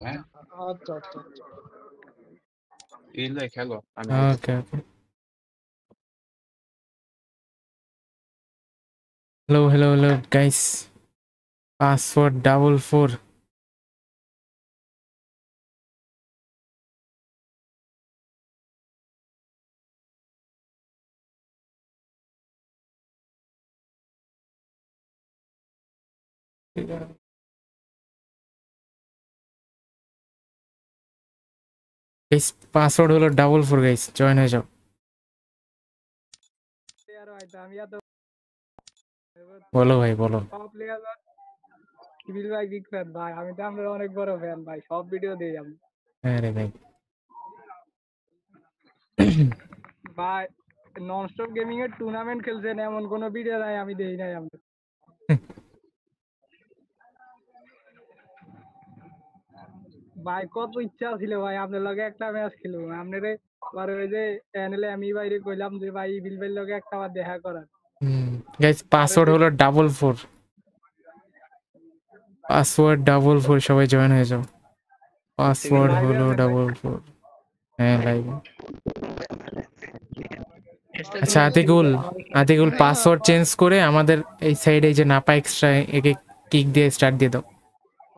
হ্যাঁ আচ্ছা আচ্ছা আচ্ছা ইলে খেলো আমি okay okay hello hello hello guys password double four guys password হলো ডাবল ফোর গাইস জয়েন হয়ে যাও। বলো ভাই বলো। কিবিল ভাই বিগ ফ্যান ভাই। আমি তো আপনার অনেক বড় ফ্যান ভাই। সব ভিডিও দিই আমি হ্যাঁ রে ভাই। ভাই নন স্টপ গেমিং এর টুর্নামেন্ট খেলছেন এমন কোনো ভিডিও নাই আমি দেই নাই আমি ভাই, কত ইচ্ছা ছিল ভাই, আপনার লগে একটা ম্যাচ খেলব। আপনারে পরে ওই যে চ্যানেলে আমি বাইরে কইলাম যে, ভাই বিল ভাইয়ের লগে একটা বার দেখা করার। গাইস পাসওয়ার্ড হলো double four password double four সবাই জয়েন হয়ে যাও। পাসওয়ার্ড হলো ডাবল ফোর হ্যাঁ লাইভ আচ্ছা আতিকুল আতিকুল পাসওয়ার্ড চেঞ্জ করে আমাদের এই সাইডে যে নাপা এক্সট্রা একে কিক দিয়ে স্টার্ট দিয়ে দাও।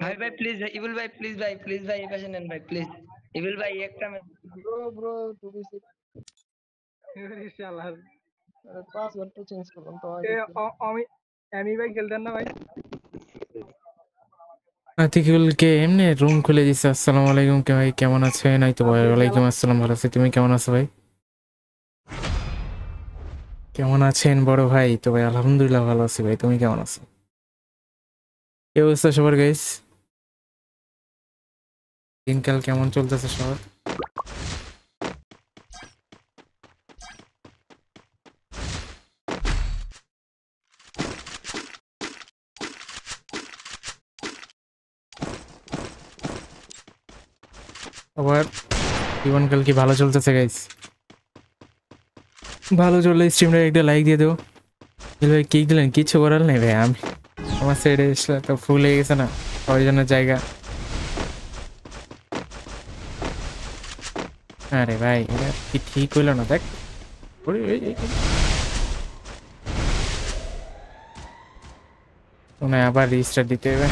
ভাই ভাই প্লিজ ভাই ইবুল ভাই প্লিজ ভাই প্লিজ ভাই এই পাশে নেন ভাই প্লিজ ইবুল ভাই একটা ব্রো ব্রো টু বি ইনশাআল্লাহ। পাসওয়ার্ড তো চেঞ্জ করলাম তো আমি আমি ভাই খেলতেন না ভাই? আতিকুলকে এমনি রুম খুলে দিছে আসসালামু আলাইকুম কে ভাই কেমন আছেন? এই তো ভাই ওয়ালাইকুম আসসালাম ভালো আছি। তুমি কেমন আছো ভাই? কেমন আছেন বড় ভাই? তো ভাই আলহামদুলিল্লাহ ভালো আছি ভাই তুমি কেমন আছো? কি অবস্থা সবার গাইস দিনকাল কেমন চলতেছে সবার? জীবনকাল কি ভালো চলতেছে গাইস ভালো চললে স্ট্রিমটা একটা লাইক দিয়ে দেবো। ভাই কি দিলেন? কিছু করার নেই ভাই, আমি। আমার সাইডে তো ফুল হয়ে গেছে না জন্য জায়গা। আরে ভাই এটা কি ঠিক হইল না দেখ ওরে, ওই, ওই, ওই। মনে হয় আবার রেজিস্টার দিতে হবে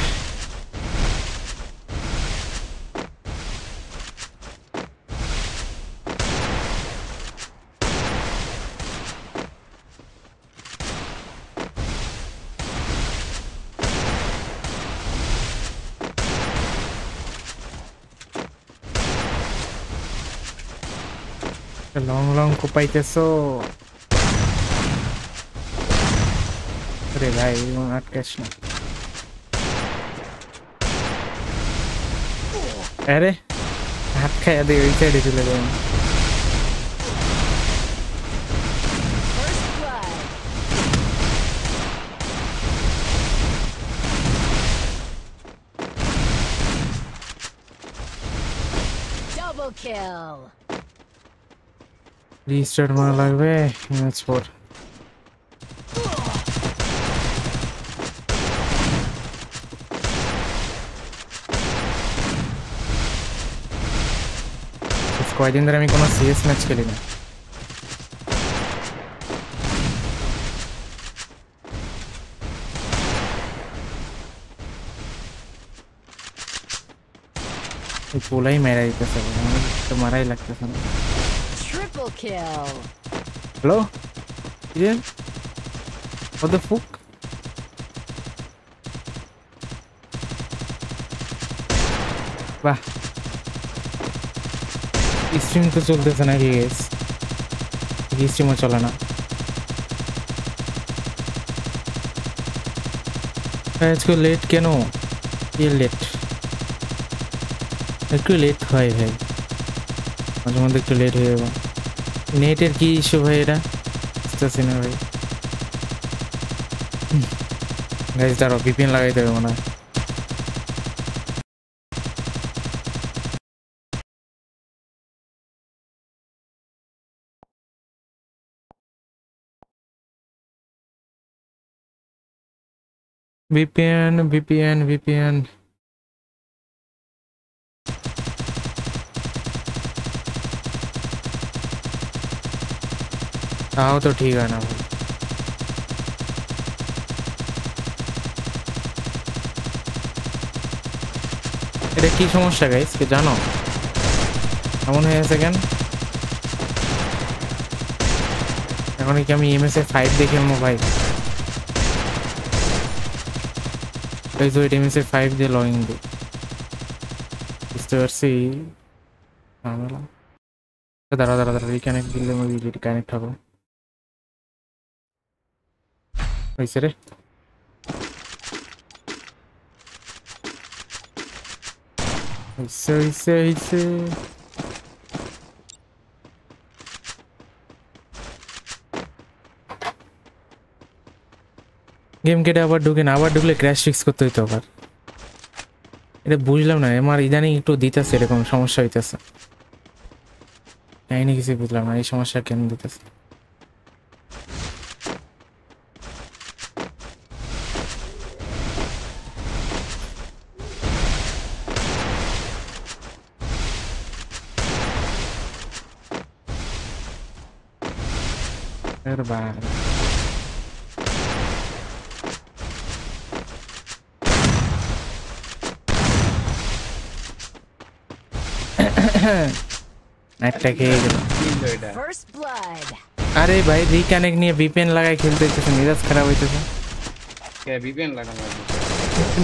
লং লং কোপাইতেছো আরে ভাই এরকম আটকাস না আরে হাত খাইয়া দিয়ে ওই সাইডে চলে রিস্টার্ট মারা লাগবে ম্যাচ পর কয়দিন ধরে আমি কোনো সিএস ম্যাচ খেলি না এই পোলাই মেরা দিতেছে আমার তো মারাই লাগতেছে না Triple kill. Hello? Ian? What the fuck? বাহ স্ট্রিম তো চলতেছে নাকি গেস স্ট্রিমও চলে না ভাই, আজকে লেট কেন কি লেট একটু লেট হয় ভাই মাঝে মধ্যে একটু লেট হয়ে যাবে নেটের কি ইস্যু ভাই এটা? বুঝতেছি না ভাই। গাইজ দাঁড়াও ভিপিএন লাগাইতে হবে মনে হয়। ভিপিএন ভিপিএন ভিপিএন তাও তো ঠিক হয় না ভাই। এটা কি সমস্যা গাইস কে জানো? এমন হয়ে আছে কেন? এখন কি আমি এমএস এ ফাইভ দেখে খেলব ভাই? Guys wait MS A five দিয়ে লগইন দিই। বুঝতে পারছি? ঝামেলা দাঁড়া দাঁড়া দাঁড়া রিকানেক্ট দিলে আমি কানেক্ট হবে। হয়েছে রে হয়েছে হয়েছে হয়েছে গেম কেটে আবার ঢুকে না, আবার ঢুকলে ক্র্যাশ ফিক্স করতে হইতো আবার। এটা বুঝলাম না আমার ইদানিং একটু দিতেছে এরকম, সমস্যা হইতেছে। কাহিনি কিছু বুঝলাম না, এই সমস্যা কেন দিতেছে? একটা খেয়ে গেল. আরে ভাই রিকানেক্ট নিয়ে ভিপিএন লাগাই খেলতে হইতেছে মেজাজ খারাপ হইতেছে। লাগানো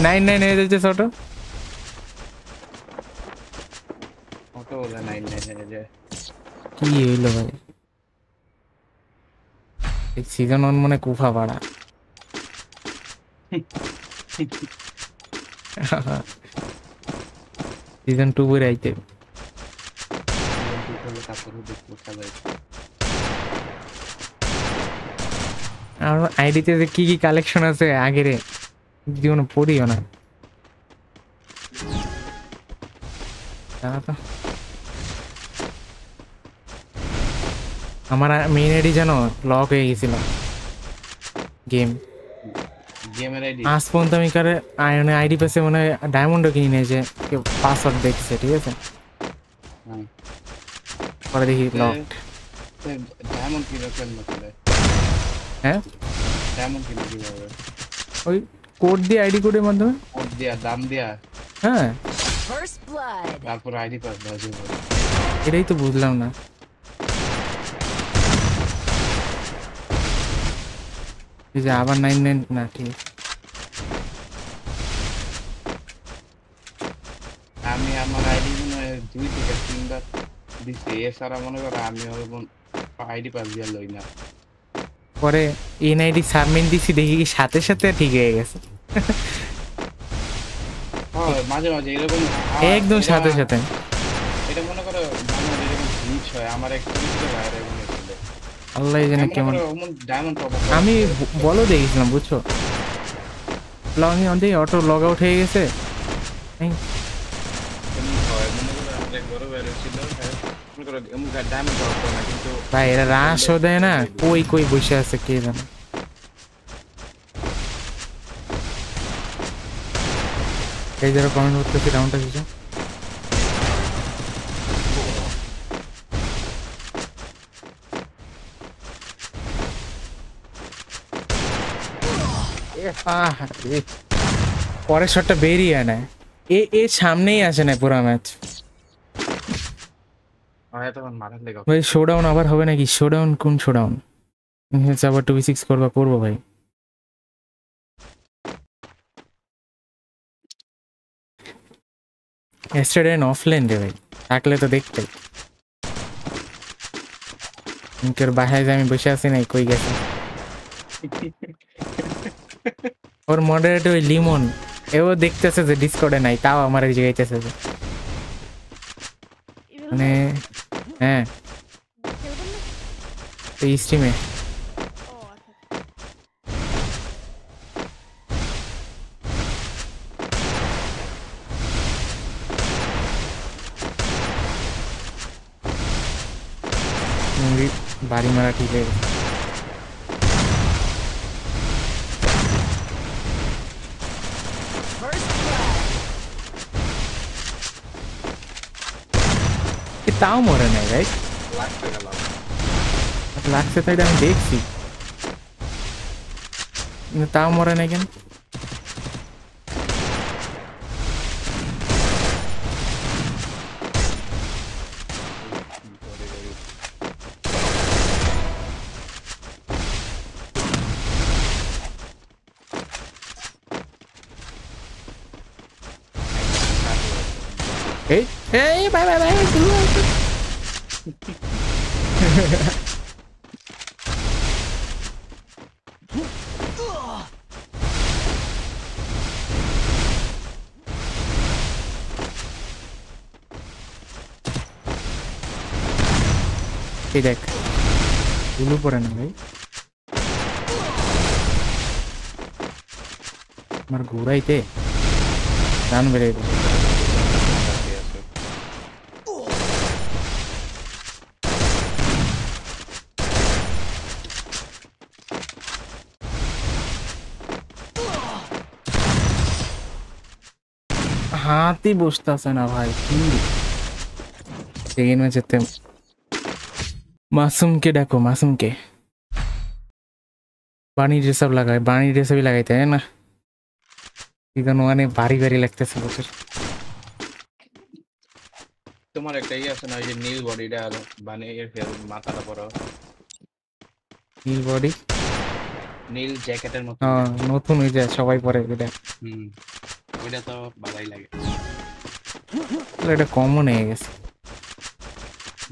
নাইন নাইন হয়ে যাচ্ছে ছোট। কি হইল ভাই? এই সিজন ওয়ান মনে কুফা পাড়া। সিজন টু বই আইতে তারপরে দেখব খেলা আর আইডিতে যে কি কি কালেকশন আছে আগের জীবন পড়িও না। আমার মেইন আইডি জানো লক হয়ে গেছিল। গেম আজ পর্যন্ত আমি কারে আইডি পাশে মনে হয় ডায়মন্ডও কিনি যে কেউ পাসওয়ার্ড দেখছে ঠিক আছে? হ্যাঁ। পরে দেখি লক ডায়মন্ড কিলো কেন করে হ্যাঁ ডায়মন্ড কিলো কীভাবে ওই কোড দিয়ে আইডি কোডের মাধ্যমে কোড দিয়া দাম দিয়া হ্যাঁ First blood. তারপর আইডি পাস দেওয়া যাবে এটাই তো বুঝলাম না এই যে আবার নাইন নাইন না ঠিক আছে। আমি আমার আইডি মনে হয় দুই থেকে তিনবার দিচ্ছি এছাড়া মনে করো আমি আইডি পাস দিয়া লই না। পরে এনআইডি সাবমিট দিছি দেখি কি সাথে সাথে ঠিক হয়ে গেছে। মাঝে মাঝে এরকম একদম সাথে সাথে। এটা মনে করো এরকম গ্লিচ হয় আমার বাইরে আল্লাহ জানে কেমন আমি বলো দেখেছিলাম বুঝছ? লগ ইন দিয়ে অটো লগ আউট হয়ে গেছে। হয় মনে করো বড় ছিল ভাই, এরা রাশও দেয় না? কই কই বসে আছে কে জানে? এই যারা কমেন্ট করতেছি রাউন্ডটা কিছু পরের শটটা বেরিয়ে নেয় এ এ সামনেই আসে না পুরো ম্যাচ হয় তখন মাথার লেগে ভাই শোডাউন আবার হবে নাকি? শোডাউন কোন শোডাউন আবার টু বি সিক্স করবা করব ভাই। অফলাইন রে ভাই থাকলে তো দেখতে। তোর বাসায় যে আমি বসে আছি নাই কই গেছে? ওর মডারেটর ওই লিমন এও দেখতেছে যে ডিসকর্ডে নাই তাও আমার এই জায়গাইতেছে যে। মানে হ্যাঁ এই স্ট্রিমে বাড়ি মারা ঠিক Tau Moran, right? At Laxatide and Dexy. The Tau Moran again. Hey, hey, bye, bye, bye. এই বাই বাই বাই এই দেখগুলো পড়ে না বেড়ে হাতই বসতেছে না ভাই কি? সেকেন্ড ম্যাচেতে মাসুমকে ডাকো মাসুমকে। বাণী ড্রেসআপ লাগায় বাণী ড্রেসআপই লাগাইতে হয় না? এখন ওখানে ভারী ভারী লাগতেছে বছর। তোমার একটা ইয়ে আছে না ওই যে নীল বডিটা বানিয়ে মাথাটা পরো। নীল বডি? নীল জ্যাকেটের মতো। নতুন হয়ে যায় সবাই পরে ওইটা। হুম ওইটা তো ভালোই লাগে। এটা কমন হয়ে গেছে।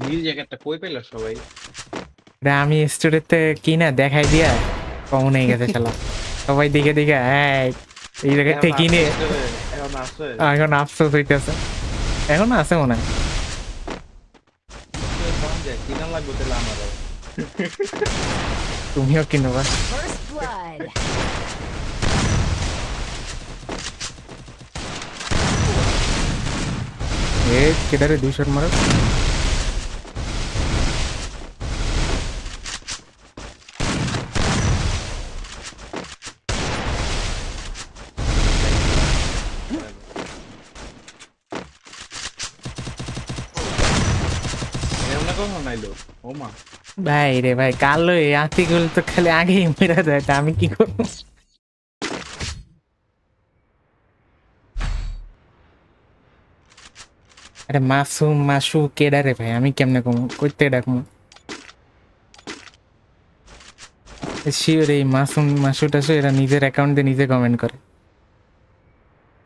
নীল জ্যাকেটটা কই পেল সবাই? এটা আমি স্টোরেতে কিনা দেখাই দিয়া কমন হয়ে গেছে সবাই দিকে দিকে হ্যাঁ এই জায়গা থেকে কিনে। এখন আছে আফসোস হইতেছে। এখন আছে মনে হয়। কিনা লাগবে তাহলে তুমিও কিনবা এ কেদারে দুই শট মারো। ভাই রে ভাই কালো আর্টিকেল তো খালি আগেই মেরা তা আমি কি করব? আরে মাসুম মাসু কেডা রে ভাই? আমি কেমনে কম? করতে ডাকবো শিওর এই মাসুম মাসু টাসু এরা নিজের অ্যাকাউন্ট দিয়ে নিজে কমেন্ট করে।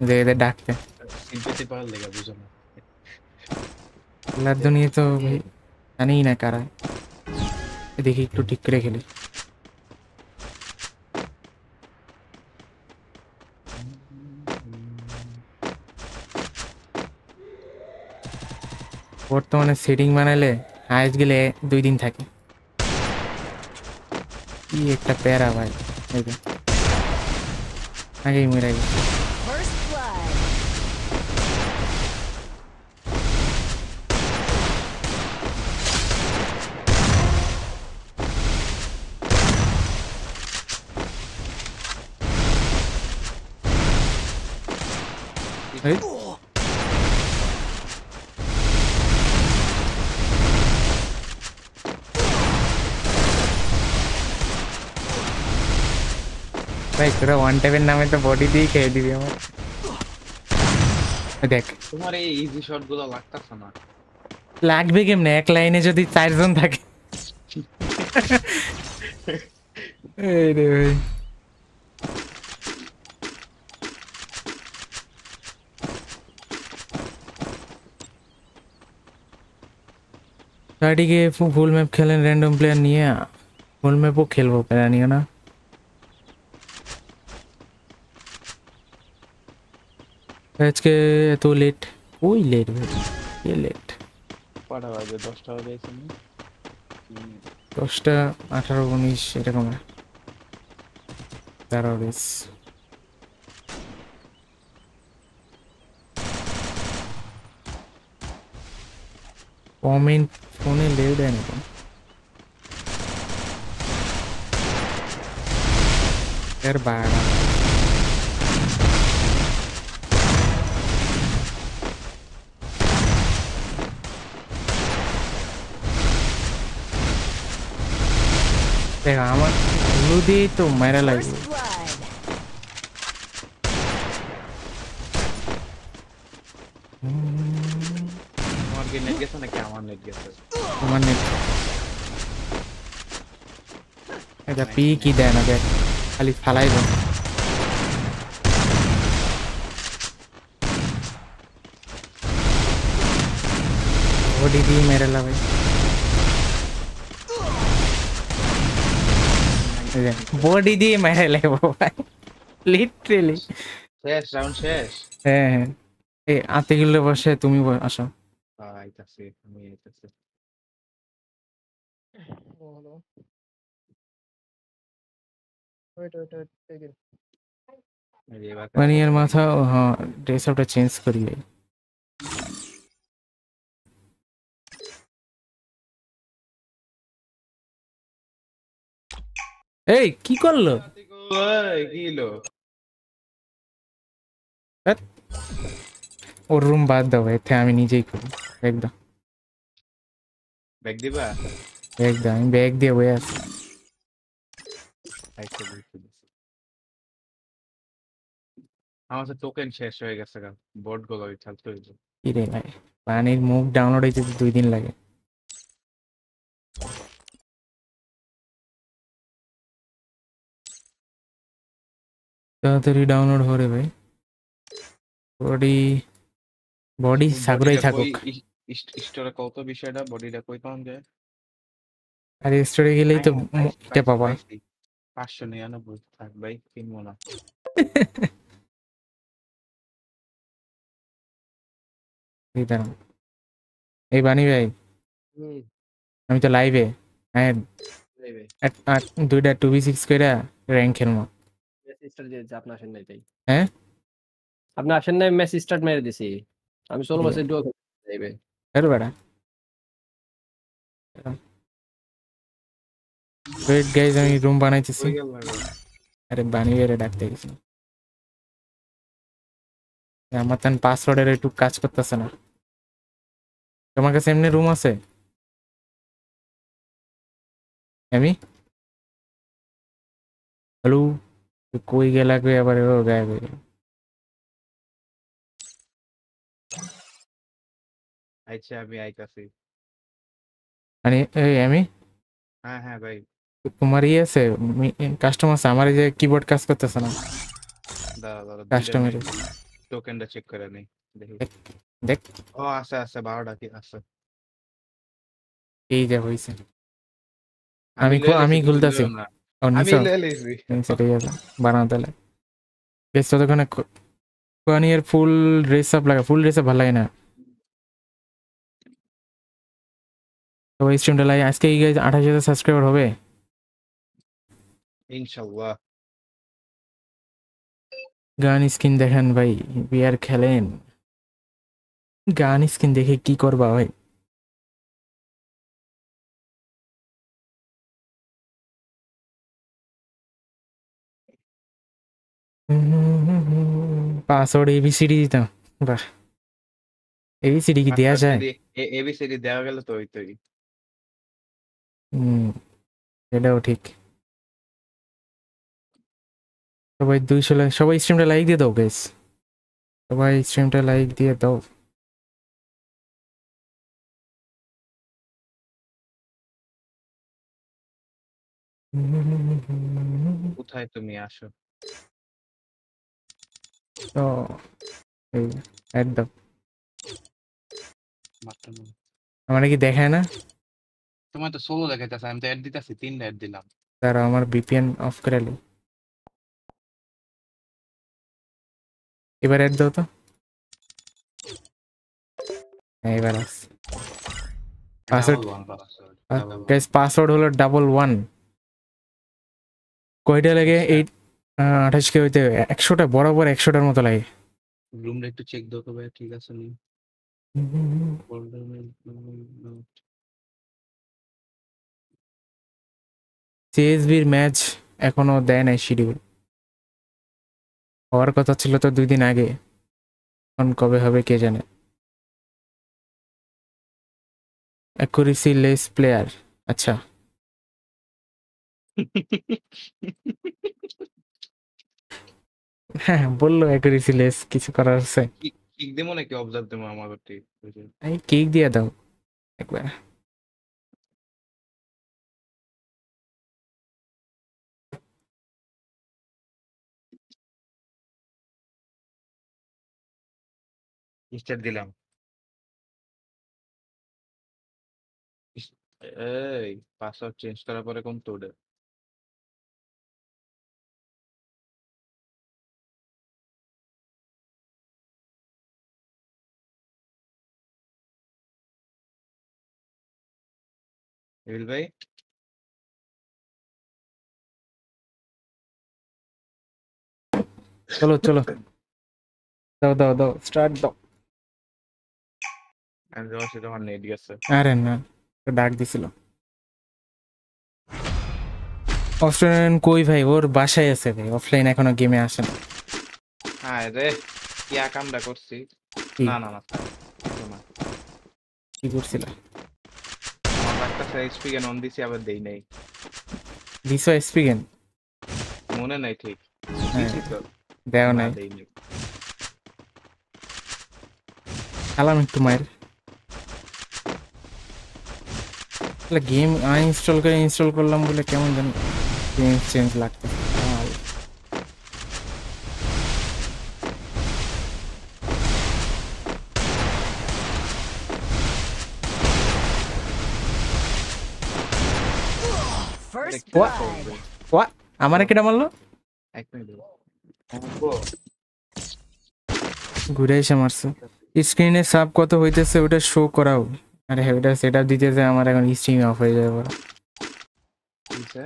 যে এদের ডাকতে। খেলার দুনিয়া তো ভাই জানিই না কারা। দেখি একটু ঠিক করে খেলি। বর্তমানে সেটিং বানালে হাইস্ট গেলে দুই দিন থাকে কি একটা প্যারা ভাই। আগেই মেরে গেছে ভাই তোরা ওয়ান টাইপের নামে তো বডি দিয়েই খেয়ে দিবি আমার ওই দেখ তোমার এই ইজি শটগুলো লাগতাছে না লাগবে কেমনে এক লাইনে যদি চারজন থাকে এই রে ভাই গাড়িকে ফুল ম্যাপ খেলেন র্যান্ডম প্লেয়ার নিয়ে ফুল ম্যাপও খেলব প্লেয়ার নিয়ে না আজকে এত লেট ওই লেট ভাই কে লেট কটা বাজে? দশটা বাজে দশটা আঠারো উনিশ এরকম তেরো বিশ। কমেন্ট ফোনে লেউ দেয় না? এর বাড়া দেখ আমার ব্লু দিয়েই তো মেরে লাগবে First blood. তোমার কি নেট গেছে নাকি আমার নেট গেছে তোমার নেট এটা পি কি দেয় না দেখ খালি বডি দিয়ে মেরে লাগবো ভাই। লিটারেলি শেষ রাউন্ড শেষ। হ্যাঁ হ্যাঁ। এই আতিকুল্লে বসে তুমি আসো। আইতাছি আমি আইতাছি। Oh, hello. Wait, wait, wait. Again. এই মানে এর মাথা হ্যাঁ ড্রেস আপটা চেঞ্জ করি এই কি করল? ওর রুম বাদ দাও এতে আমি নিজেই করি একদম ব্যাগ দিবা? একদম আমি ব্যাগ দিয়ে বয়ে আছি। আমার টোকেন শেষ হয়ে গেছে গুলো পানির মুখ ডাউনলোড হইতে তো দুই দিন লাগে। তাড়াতাড়ি ডাউনলোড হরে ভাই বডি বডি সাগরাই থাকুক। স্টোরে কত বিষয়টা বডিটা কই পাওয়া যায়? আর স্টোরে গেলেই তো এটা পাবা। পাঁচশো নিরানব্বই থাক ভাই কিনবো না। এই দাঁড়ান এই বানি ভাই আমি তো লাইভে হ্যাঁ। দুইটা টু বি সিক্স করে র্যাঙ্ক খেলব। মেসি স্টার্ট দিয়েছে আপনি আসেন নাই তাই। হ্যাঁ? আপনি আসেন নাই মেসি স্টার্ট মেরে দিছি। আমি ষোলো বছর ডুয়ো যাইবে। এর বেড়া। ওয়েট গাইজ আমি রুম বানাইতেছি। কই গেল গো? আরে বানিয়ে রে ডাকতে গেছি। আমার তেন পাসওয়ার্ডের একটু কাজ করতেছে না। তোমার কাছে এমনি রুম আছে? আমি? হ্যালো কই গেলা কই আবার গায়েব হয়ে আচ্ছা আমি আইতাছি। মানে এই আমি? হ্যাঁ হ্যাঁ ভাই। তোমার ইয়ে আছে? কাস্টমার আমার যে কিবোর্ড কাজ করতেছে না। কাস্টমার টোকেনটা চেক করে নেই দেখি। ও আছে আছে বারোটা কি আছে। এই যে হইছে। আমি আমি খুলতাছি। না। ও আমি নিছো লয়ে লেছি সেটাই আছে বানাতে লাগে বেশ ততক্ষণে কোয়ানিয়ার ফুল ড্রেস আপ লাগে ফুল ড্রেস আপ ভালো লাগে না তো এই স্ট্রিমটা লাগে আজকে এই গাইজ আঠাশ হাজার সাবস্ক্রাইবার হবে ইনশাআল্লাহ গান স্কিন দেখেন ভাই বিয়ার খেলেন গান স্কিন দেখে কি করবা ভাই পাসওয়ার্ড এবিসিডি দিতাম বাহ। এবিসিডি কি দেয়া যায়? এবিসিডি দেওয়া গেলে তো ওই হুম এটাও ঠিক। সবাই দুইশো লাইক সবাই স্ট্রিমটা লাইক দিয়ে দাও গাইস সবাই স্ট্রিমটা লাইক দিয়ে দাও। কোথায় তুমি আসো? তো এই নয়। আমার কি দেখায় না? তোমার তো সোলো দেখাইতেছে আমি তো অ্যাড দিতেছি তিনটা অ্যাড দিলাম। তারা আমার বিপিএন অফ করে লি। এবার অ্যাড দাও তো। হ্যাঁ, এবার আস। one. গাইস পাসওয়ার্ড হলো ডাবল ওয়ান কয়টা লাগে? এই আঠাশ কে হইতে একশোটা বরাবর একশোটার মতো লাগে। রুমটা একটু চেক দাও তো ভাই ঠিক আছে নি? সিএসবির ম্যাচ এখনও দেয় নাই শিডিউল হওয়ার কথা ছিল তো দুই দিন আগে। এখন কবে হবে কে জানে? অ্যাকুরেসি লেস প্লেয়ার আচ্ছা। হ্যাঁ বলল অ্যাকুরেসি লেস কিছু করার আছে। কিক দেবো নাকি অবজার্ভ দেবো আমার এই কেক দিয়ে দাও একবার। স্টার্ট দিলাম। এই পাসওয়ার্ড চেঞ্জ করার পরে কোন তোড়ে? এবিল ভাই চলো চলো দাও দাও দাও স্টার্ট দাও আমি যাওয়ার সাথে আমার নেট গেছে আরে না ডাক দিছিল অস্ট্রেলিয়ান কই ভাই ওর বাসায় আছে ভাই অফলাইন এখনও গেমে আসে না হ্যাঁ রে কি কামটা করছি না না না কি করছিল একটা এইচপি কেন অন দিছি আবার দেই নাই দিছো এসপি গেম মনে নাই ঠিক। হ্যাঁ। দিছি তো দেও নাই। খেলাম একটু মায়ের। গেম আনইনস্টল করে ইনস্টল করলাম বলে কেমন জানি গেম চেঞ্জ লাগতে আমার কেটা মারলো? এক ঘুরে এসে মারছে। স্ক্রিনে সাব কত হইতেছে ওটা শো করাও। আরে হ্যাঁ ওটা সেট আপ দিতেছে আমার এখন স্ট্রিম অফ হয়ে যাবে। কিসে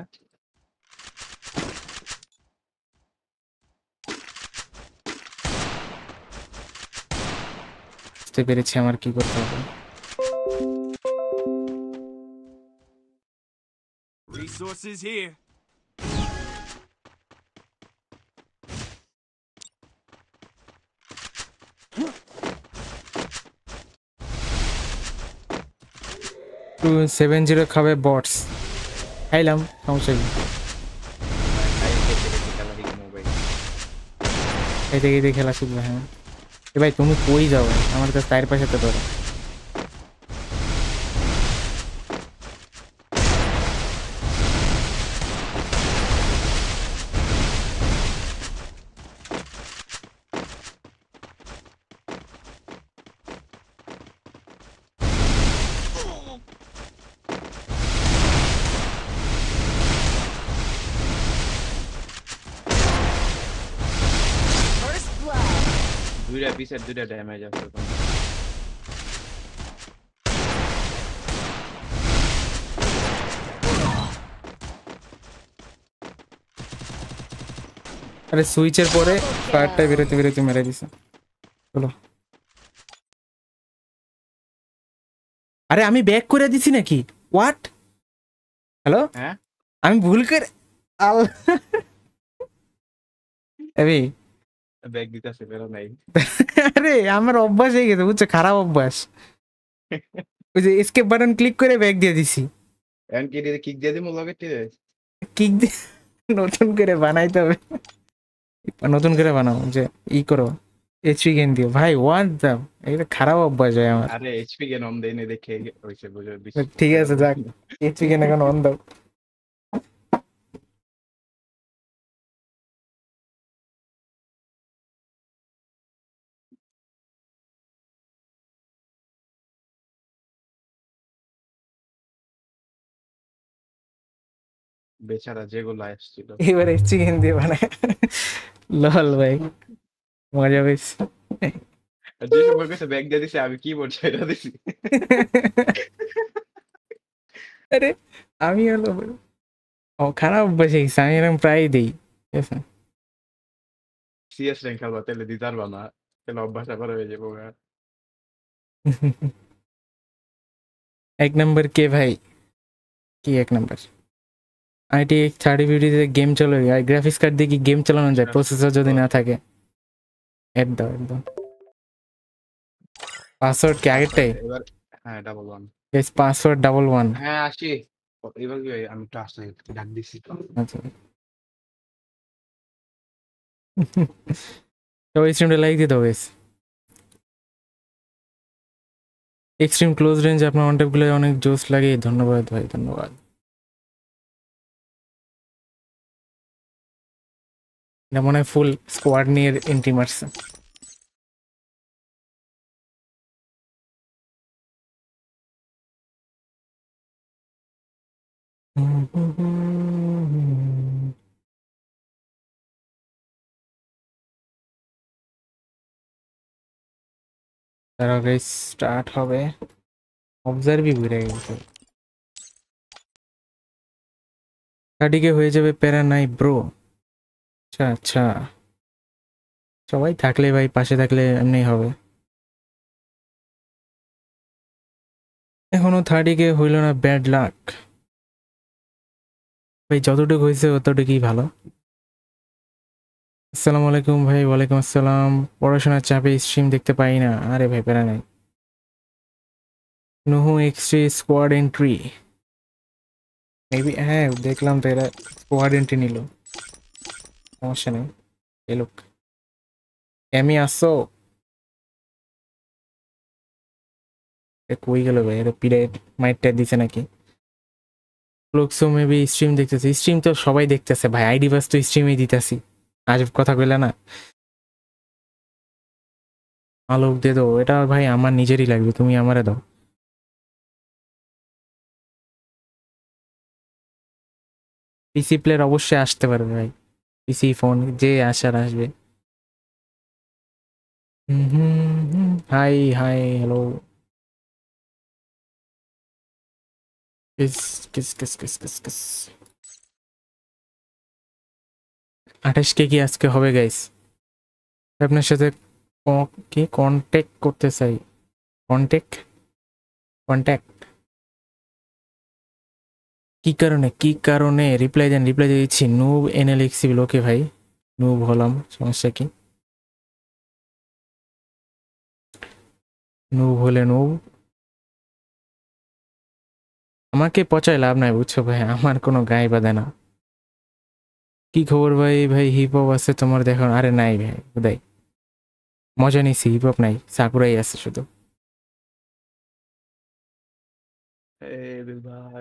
বুঝতে পেরেছি আমার কি করতে হবে। Resources here. Two seven zero খাবে বটস খাইলাম, সমস্যা কি? এই থেকে খেলা শিখবে হ্যাঁ এ ভাই, তুমি কই যাও? আমার কাছে তার পাশে তো ধরো। দুইটা পিসের দুইটা ড্যামেজ আছে তো। আরে সুইচের পরে ফায়ারটা বেরোতে বেরোতে মেরে দিছে চলো আরে আমি ব্যাক করে দিছি নাকি হোয়াট হ্যালো হ্যাঁ? আমি ভুল করে আল এবি ব্যাগ দিতেছে বেরো নাই। আরে আমার অভ্যাস হয়ে গেছে বুঝছ? খারাপ অভ্যাস। ওই যে এসকেপ বাটন ক্লিক করে ব্যাক দিয়ে দিছি। এখন কি দিয়ে কিক দিয়ে দিমু লগে টিরে কিক দিয়ে নতুন করে বানাইতে হবে। নতুন করে বানাও যে ই করো এইচপি গেম দিও। ভাই ওয়ান দাও এটা খারাপ অভ্যাস হয় আমার। আরে এইচপি কে নম দেই নে দেখে হইছে বুঝো ঠিক আছে যাক। এইচপি গেম এখন অন দাও। বেচারা যেগুলো আসছিল। এবার গেম দিয়ে বানায়। লল ভাই মজা পেয়েছি। যে সময় কাছে ব্যাগ দিয়ে দিছে আমি কি বলছি এটা দিছি। আরে আমি হলো ও খারাপ হয়ে গেছে আমি এরকম প্রায় দিই ঠিক আছে? সিএস র্যাঙ্ক খেলবা তাহলে দিতে পারবা না তাহলে অভ্যাস আবার হয়ে যাব এক নম্বর কে ভাই? কি এক নম্বর আইটি থার্টি ফিফটিতে গেম চলে আর গ্রাফিক্স কার্ড দিয়ে কি গেম চালানো যায়? প্রসেসর যদি না থাকে। এড দাও একদম। পাসওয়ার্ড কি আগেরটাই? হ্যাঁ double one password double one হ্যাঁ আসি। এবার কি আমি একটু আসতে ডাক দিছি আচ্ছা। সবাই স্ট্রিমটা লাইক দিয়ে দাও গাইস এক্সট্রিম ক্লোজ রেঞ্জ আপনার অনটেপগুলো অনেক জোস লাগে। ধন্যবাদ ভাই ধন্যবাদ। এটা মনে হয় ফুল স্কোয়াড নিয়ে এন্ট্রি মারছে স্টার্ট হবে। অবজার্ভই ঘুরে গেছে। স্টাডিকে হয়ে যাবে প্যারা নাই ব্রো আচ্ছা আচ্ছা। সবাই থাকলে ভাই, পাশে থাকলে এমনি হবে। এখনও থার্টিকে হইল না ব্যাড লাক ভাই, যতটুকু হয়েছে ততটুকুই ভালো। আসসালামু আলাইকুম ভাই, ওয়ালাইকুম আসসালাম। পড়াশোনার চাপে স্ট্রিম দেখতে পাই না। আরে ভাই, প্যারা নাই। নুহু এক্সট্রি স্কোয়াড এন্ট্রি মেবি হ্যাঁ দেখলাম তো এরা স্কোয়াড এন্ট্রি নিল। সমস্যা নেই। এলুক এমি আসো। এ কই গেল ভাই এটা পিড়ে মাইটটা দিছে নাকি? লোকসো মেবি স্ট্রিম দেখতেছে। স্ট্রিম তো সবাই দেখতেছে ভাই। আইডি বাস তো স্ট্রিমই দিতেছি। আজব কথা কইলে না? আলোক দিয়ে দাও। এটা ভাই আমার নিজেরই লাগবে। তুমি আমারে দাও। পিসি প্লেয়ার অবশ্যই আসতে পারবে ভাই। পিসি ফোন যে আসার আসবে hi hi hello kiss kiss kiss kiss kiss kiss আঠাশ কে কি আজকে হবে গাইস আপনার সাথে ক- কি কন্ট্যাক্ট করতে চাই কন্ট্যাক্ট কন্ট্যাক্ট কি কারণে কি কারণে রিপ্লাই দেন? রিপ্লাই দিচ্ছি নুব এক্সিবিল ওকে ভাই? নুব হলাম, সমস্যা কি? নুব হলে নুব আমাকে পচায় লাভ নাই, বুঝছ ভাই? আমার কোনো গায়ে বাঁধে না। কি খবর ভাই? ভাই হিপ হপ আছে তোমার দেখো। আরে নাই ভাই বোধহয় মজা নিছি হিপ হপ নাই। সাকুরাই আছে শুধু।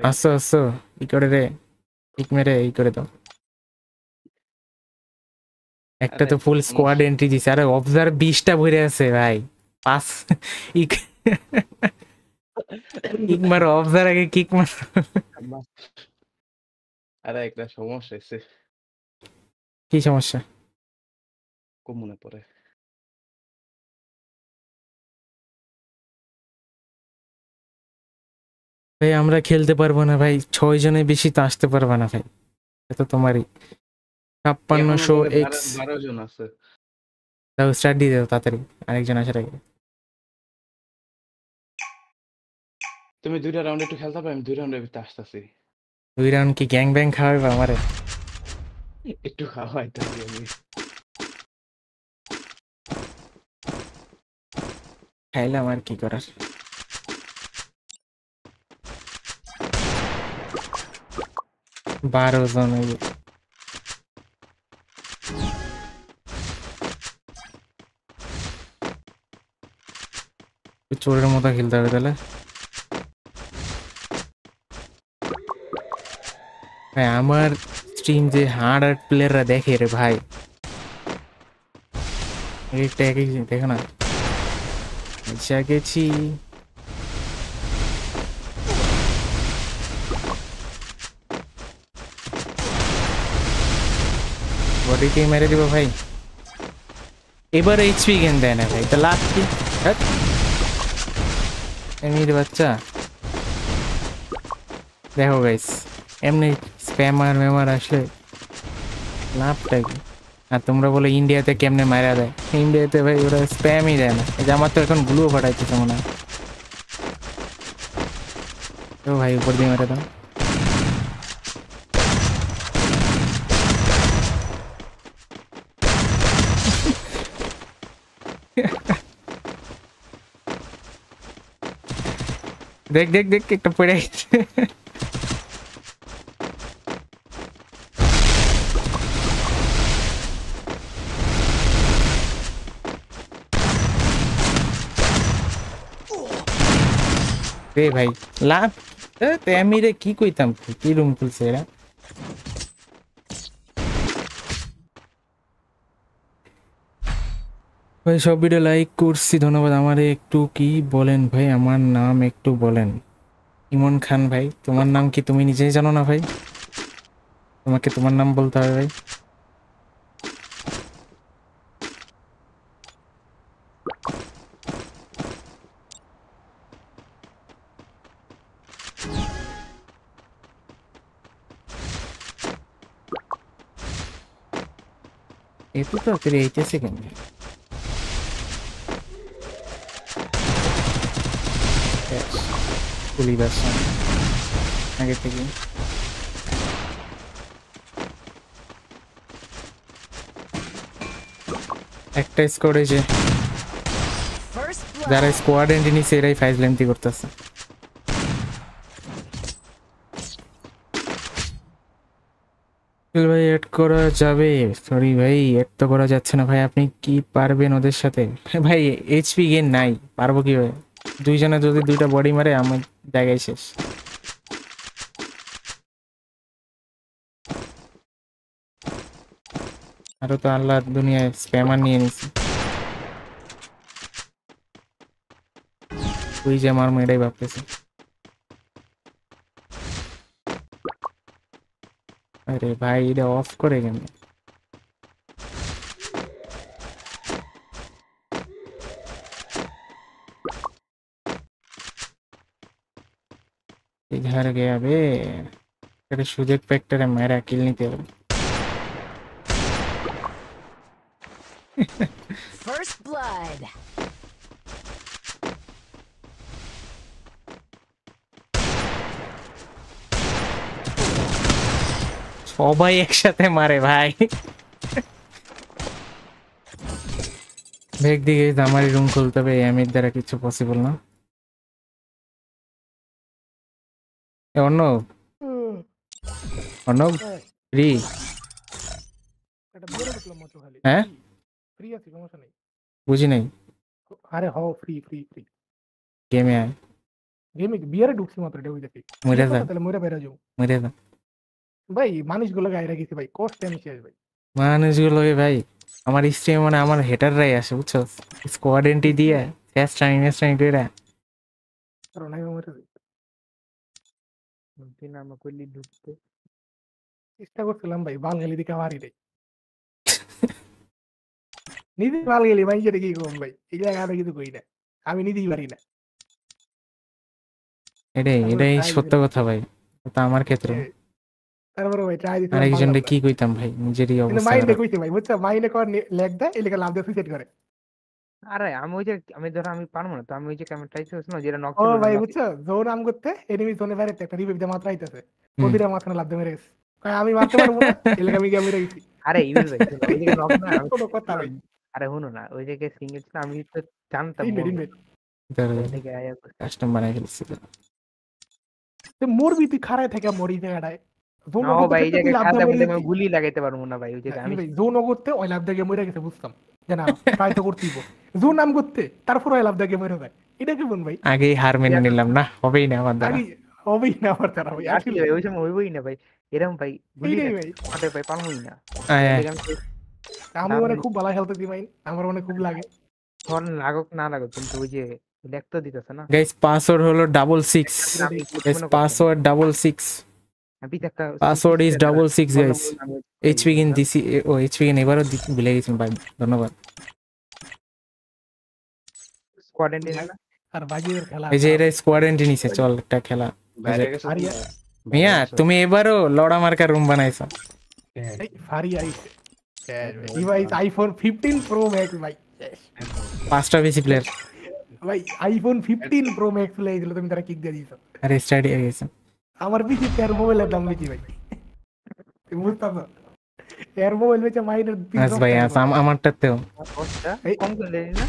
আসো আসো ই করে রে ঠিক মেরে এই করে দাও একটা তো ফুল স্কোয়াড এন্ট্রি দিছে আরে অবজার্ভ বিশটা ভরে আছে ভাই পাস কিক মারো অবজার আগে কিক মারো আরে একটা সমস্যা এসে কি সমস্যা খুব মনে পড়ে ভাই আমরা খেলতে পারব না ভাই ছয় জনে বেশি তো আসতে পারবে না ভাই। এটা তোমারই। ছাপ্পান্নশো এক্স জন আছে। দাও স্টার্ট দিয়ে দাও তাড়াতাড়ি আরেকজন আসার আগে। তুমি দুইটা রাউন্ড একটু খেলতে পারো আমি দুই রাউন্ডের ভিতরে আসতেছি। দুই রাউন্ড কি গ্যাং ব্যাং খাওয়াবে আমারে? একটু খাওয়াইতে হবে আমি। খাইলাম আর কি করার। বারো জন এই যে। চোরের মতো খেলতে হবে তাহলে? ভাই, আমার স্ট্রিম যে হার্ড হার্ড প্লেয়াররা দেখে রে ভাই। একটা এক এক দেখো না। এসে গেছি বডিকে মেরে দিব ভাই এবার এইচপি গেন দেয় না ভাই তা লাভ কি। এমনির বাচ্চা দেখো গাইস এমনি স্প্যামার মেমার আসলে লাভটা কি আর তোমরা বলে ইন্ডিয়াতে কেমনে মারা দেয় ইন্ডিয়াতে ভাই ওরা স্প্যামই দেয় না এই যে আমার তো এখন গ্লুও ফাটাইতেছে মনে হয় তো ভাই উপর দিয়ে মেরে দাও Deg, deg, deg, que tá por aí? Vê, vai. Lá. Tem a mira aqui, coitão. Tira uma pulseira. ভাই, সব ভিডিও লাইক করছি, ধন্যবাদ। আমারে একটু কি বলেন ভাই? আমার নাম একটু বলেন। ইমন খান ভাই, তোমার নাম কি তুমি নিজেই জানো না ভাই? তোমাকে তোমার নাম বলতে হবে ভাই। এত তাড়াতাড়ি এইতেছে কেন? ফুলি ভার্সন আগে থেকে। একটা স্কোর যে, যারা স্কোয়াড এন্ট্রি নিছে এরাই ফাইজ লেন্থি করতেছে। ভাই এড করা যাবে? সরি ভাই এড তো করা যাচ্ছে না। ভাই, আপনি কি পারবেন ওদের সাথে? ভাই এইচপি গেন নাই, পারব কীভাবে? দুইজনে যদি দুইটা বডি মারে আমার জায়গায় শেষ। আরও তো আল্লাহ দুনিয়ায় স্প্যামার নিয়ে নিছে। তুই যে আমার মেয়েটাই ভাবতেছে আরে ভাই, এটা অফ করে কেন? इधर गया बे तेरे সুযোগ ফ্যাক্টরে মেরা কিল নিতে হবে First blood. সবাই একসাথে মারে ভাই বেগ দিকে আমারই রুম খুলতে হবে এমির দ্বারা কিছু পসিবল না অর্ণব। অর্ণব ফ্রি? হ্যাঁ? ফ্রি আছি সমস্যা নেই। বুঝি নাই। আরে হও ফ্রি ফ্রি ফ্রি। গেমে আয়। গেমে বিয়ারে ঢুকছি মাত্র এটা মরে যা। তাহলে মরে বেরা যাব মরে যা। ভাই মানুষগুলো গায়ে রেখেছি ভাই। কষ্ট আমি শেষ ভাই। মানুষগুলো ভাই। আমার স্ট্রিম মানে আমার হেটাররাই আসে বুঝছ? স্কোয়াড এন্ট্রি দিয়ে ফ্যাস্ট টাইম ফ্যাস্ট টাইম করে কারণ আমি মরে যাই। চেষ্টা করছিলাম ভাই বাল গেলি দিকে মারি রে নিজে বাল গেলি ভাই যেটা কি কম ভাই? এই কই না। আমি নিজেই পারি না। এটাই এটাই সত্য কথা ভাই তা আমার ক্ষেত্রে। তারপরে ভাই ট্রাই দিতে আরেকজনকে কি কইতাম ভাই? নিজেরই অবস্থা মাইন্ডে। কইছে ভাই বুঝছ? মাইন্ডে কর লেগ দেয় এই লেগে লাভ দিয়ে সুইসাইড করে। আরে আমি ওই যে আমি ধরো আমি পারব না তো আমি ওই যে ট্রাই না যেটা নক ও ভাই বুঝছ? জোন আম করতে এনিমি জোনে বাইরে একটা দিয়ে মাত্র আইতাছে। মাঝখানে লাভ মেরে গেছে। আমি মারতে পারব না? এই লেগে আমি গিয়ে মেরে গেছি। আরে ভাই ওই যে নক না আমি কোনো কথা ভাই আরে শুনো না ওই জায়গায় সিঙ্গেল ছিল আমি তো জানতাম। কাস্টম বানাই ফেলছি। তো মরবি তুই খাড়ায় থেকে মরি জায়গাটায়। জোন ভাই এই জায়গায় গুলি লাগাইতে পারব না ভাই ওই যে আমি জোন করতে ওই লাভ দিয়ে মরে গেছে বুঝতাম। যে না ট্রাই তো করতেই জোন নাম করতে তারপর ওই লাভ দিয়ে যায়। এটা কি বোন ভাই? আগেই হার মেনে নিলাম না হবেই না আমার দ্বারা। আগে হবেই না আমার ভাই আসলে ভাই ওই সময় হইবই না ভাই। এরকম ভাই ভাই। ভাই না আমি মানে খুব ভালো খেলতে মাইন আমার মানে খুব লাগে। ধর লাগুক না লাগুক কিন্তু ওই যে লেখ তো দিতেছে না। গাইস পাসওয়ার্ড হলো double six guys password double six একটা password is double six guys HP gain দিছি ও এইচপি গেন এবারও ভুলে গেছি ভাই ধন্যবাদ। স্কোয়াড এন্ড না আর বাজিদের খেলা এই যে এরা স্কোয়াড এন্ট্রি নিছে চল একটা খেলা বাইরে গেছে তো আরিয়া- ভাই। মিয়া তুমি এবারও লড়া মার্কার রুম বানাইছো এই ফারি আইছে ডিভাইস আইফোন 15 প্রো ম্যাক্স ভাই পাঁচটা বেশি প্লেয়ার ভাই আইফোন 15 প্রো ম্যাক্স লাই দিল তুমি তারা কিক দিয়ে দিছো আরে স্টাডি হয়ে গেছে আমার বেশি এর মোবাইলের দাম বেশি ভাই তুমি বুঝতাম না এর মোবাইল বেচে মাইনের আজ ভাই আজ আম- আমারটাতেও কষ্টটা এই- কম করে দিলি না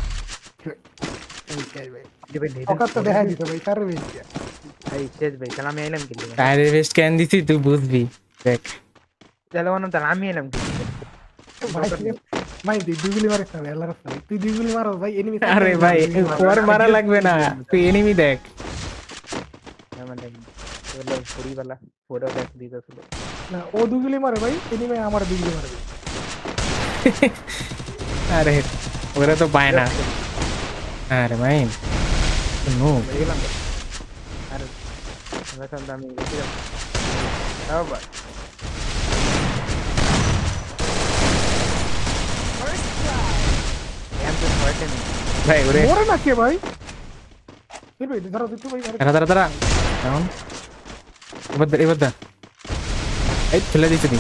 ভাই যে ভাই লেভেল অকাত তো দেখা দিত ভাই তার বেশি ভাই শেষ ভাই তাহলে আমি এলাম কি লিগে? টায়ারের বেস্ট ক্যান দিছি তুই বুঝবি দেখ তাহলে মানে তাহলে আমি এলাম কি লিগে? ভাই ভাই তুই দুগুলি মারিস না ভাই আল্লাহর রাস্তায় তুই দুগুলি মারো ভাই এনিমি আরে ভাই ওর মারা লাগবে না তুই এনিমি দেখ মানে হলো আরে ওরা ভাই নো। আর তো আমি গেছিলাম তাও নেই ভাই ওরে মরে না কে ভাই এই ভাই ধরো দিতে ভাই আরে দাঁড়া দাঁড়া দাঁড়া এবার দা এবার দা এই ফেলে দিতে দি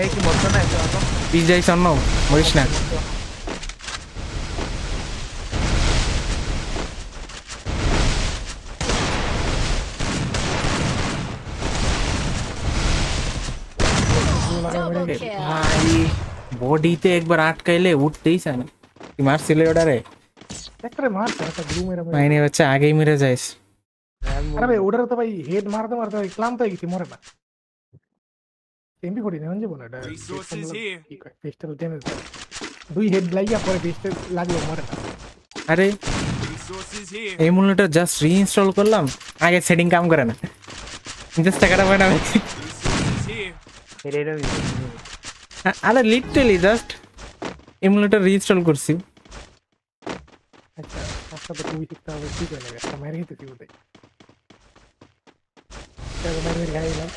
এই কি মরতো না আগে পিস যাইছ অন্য মরিস না Double kill. ভাই বডিতে একবার আটকাইলে উঠতেই চায় না তুই মারছিলে ওটারে একটা মারছে একটা গ্লু মেরে মেরে। মাইনে হচ্ছে আগেই মেরে যাইস আরে ভাই ওটার তো ভাই হেড মারতে মারতে ভাই ক্লান্ত হয়ে গেছি মরে না এমপি ফোর্টি নেন যাব না এটা Resources here. কি কয় পিস্টল ড্যামেজ দুই হেড লাগিয়া পরে পিস্টল লাগল মরে না আরে Resources here. এই মূল্যটা জাস্ট রিইনস্টল করলাম আগে সেটিং কাম করে না জাস্ট টাকাটা পাই না Resources here. এটা এরকমই আরে লিটারালি জাস্ট এমুলেটর রিইনস্টল করছি আচ্ছা আচ্ছা তো তুমি শিখতে হবে ঠিক হয়ে যাবে একটা মেরে খেতে দিবতে তাহলে মেরে মেরে খাই গেলাম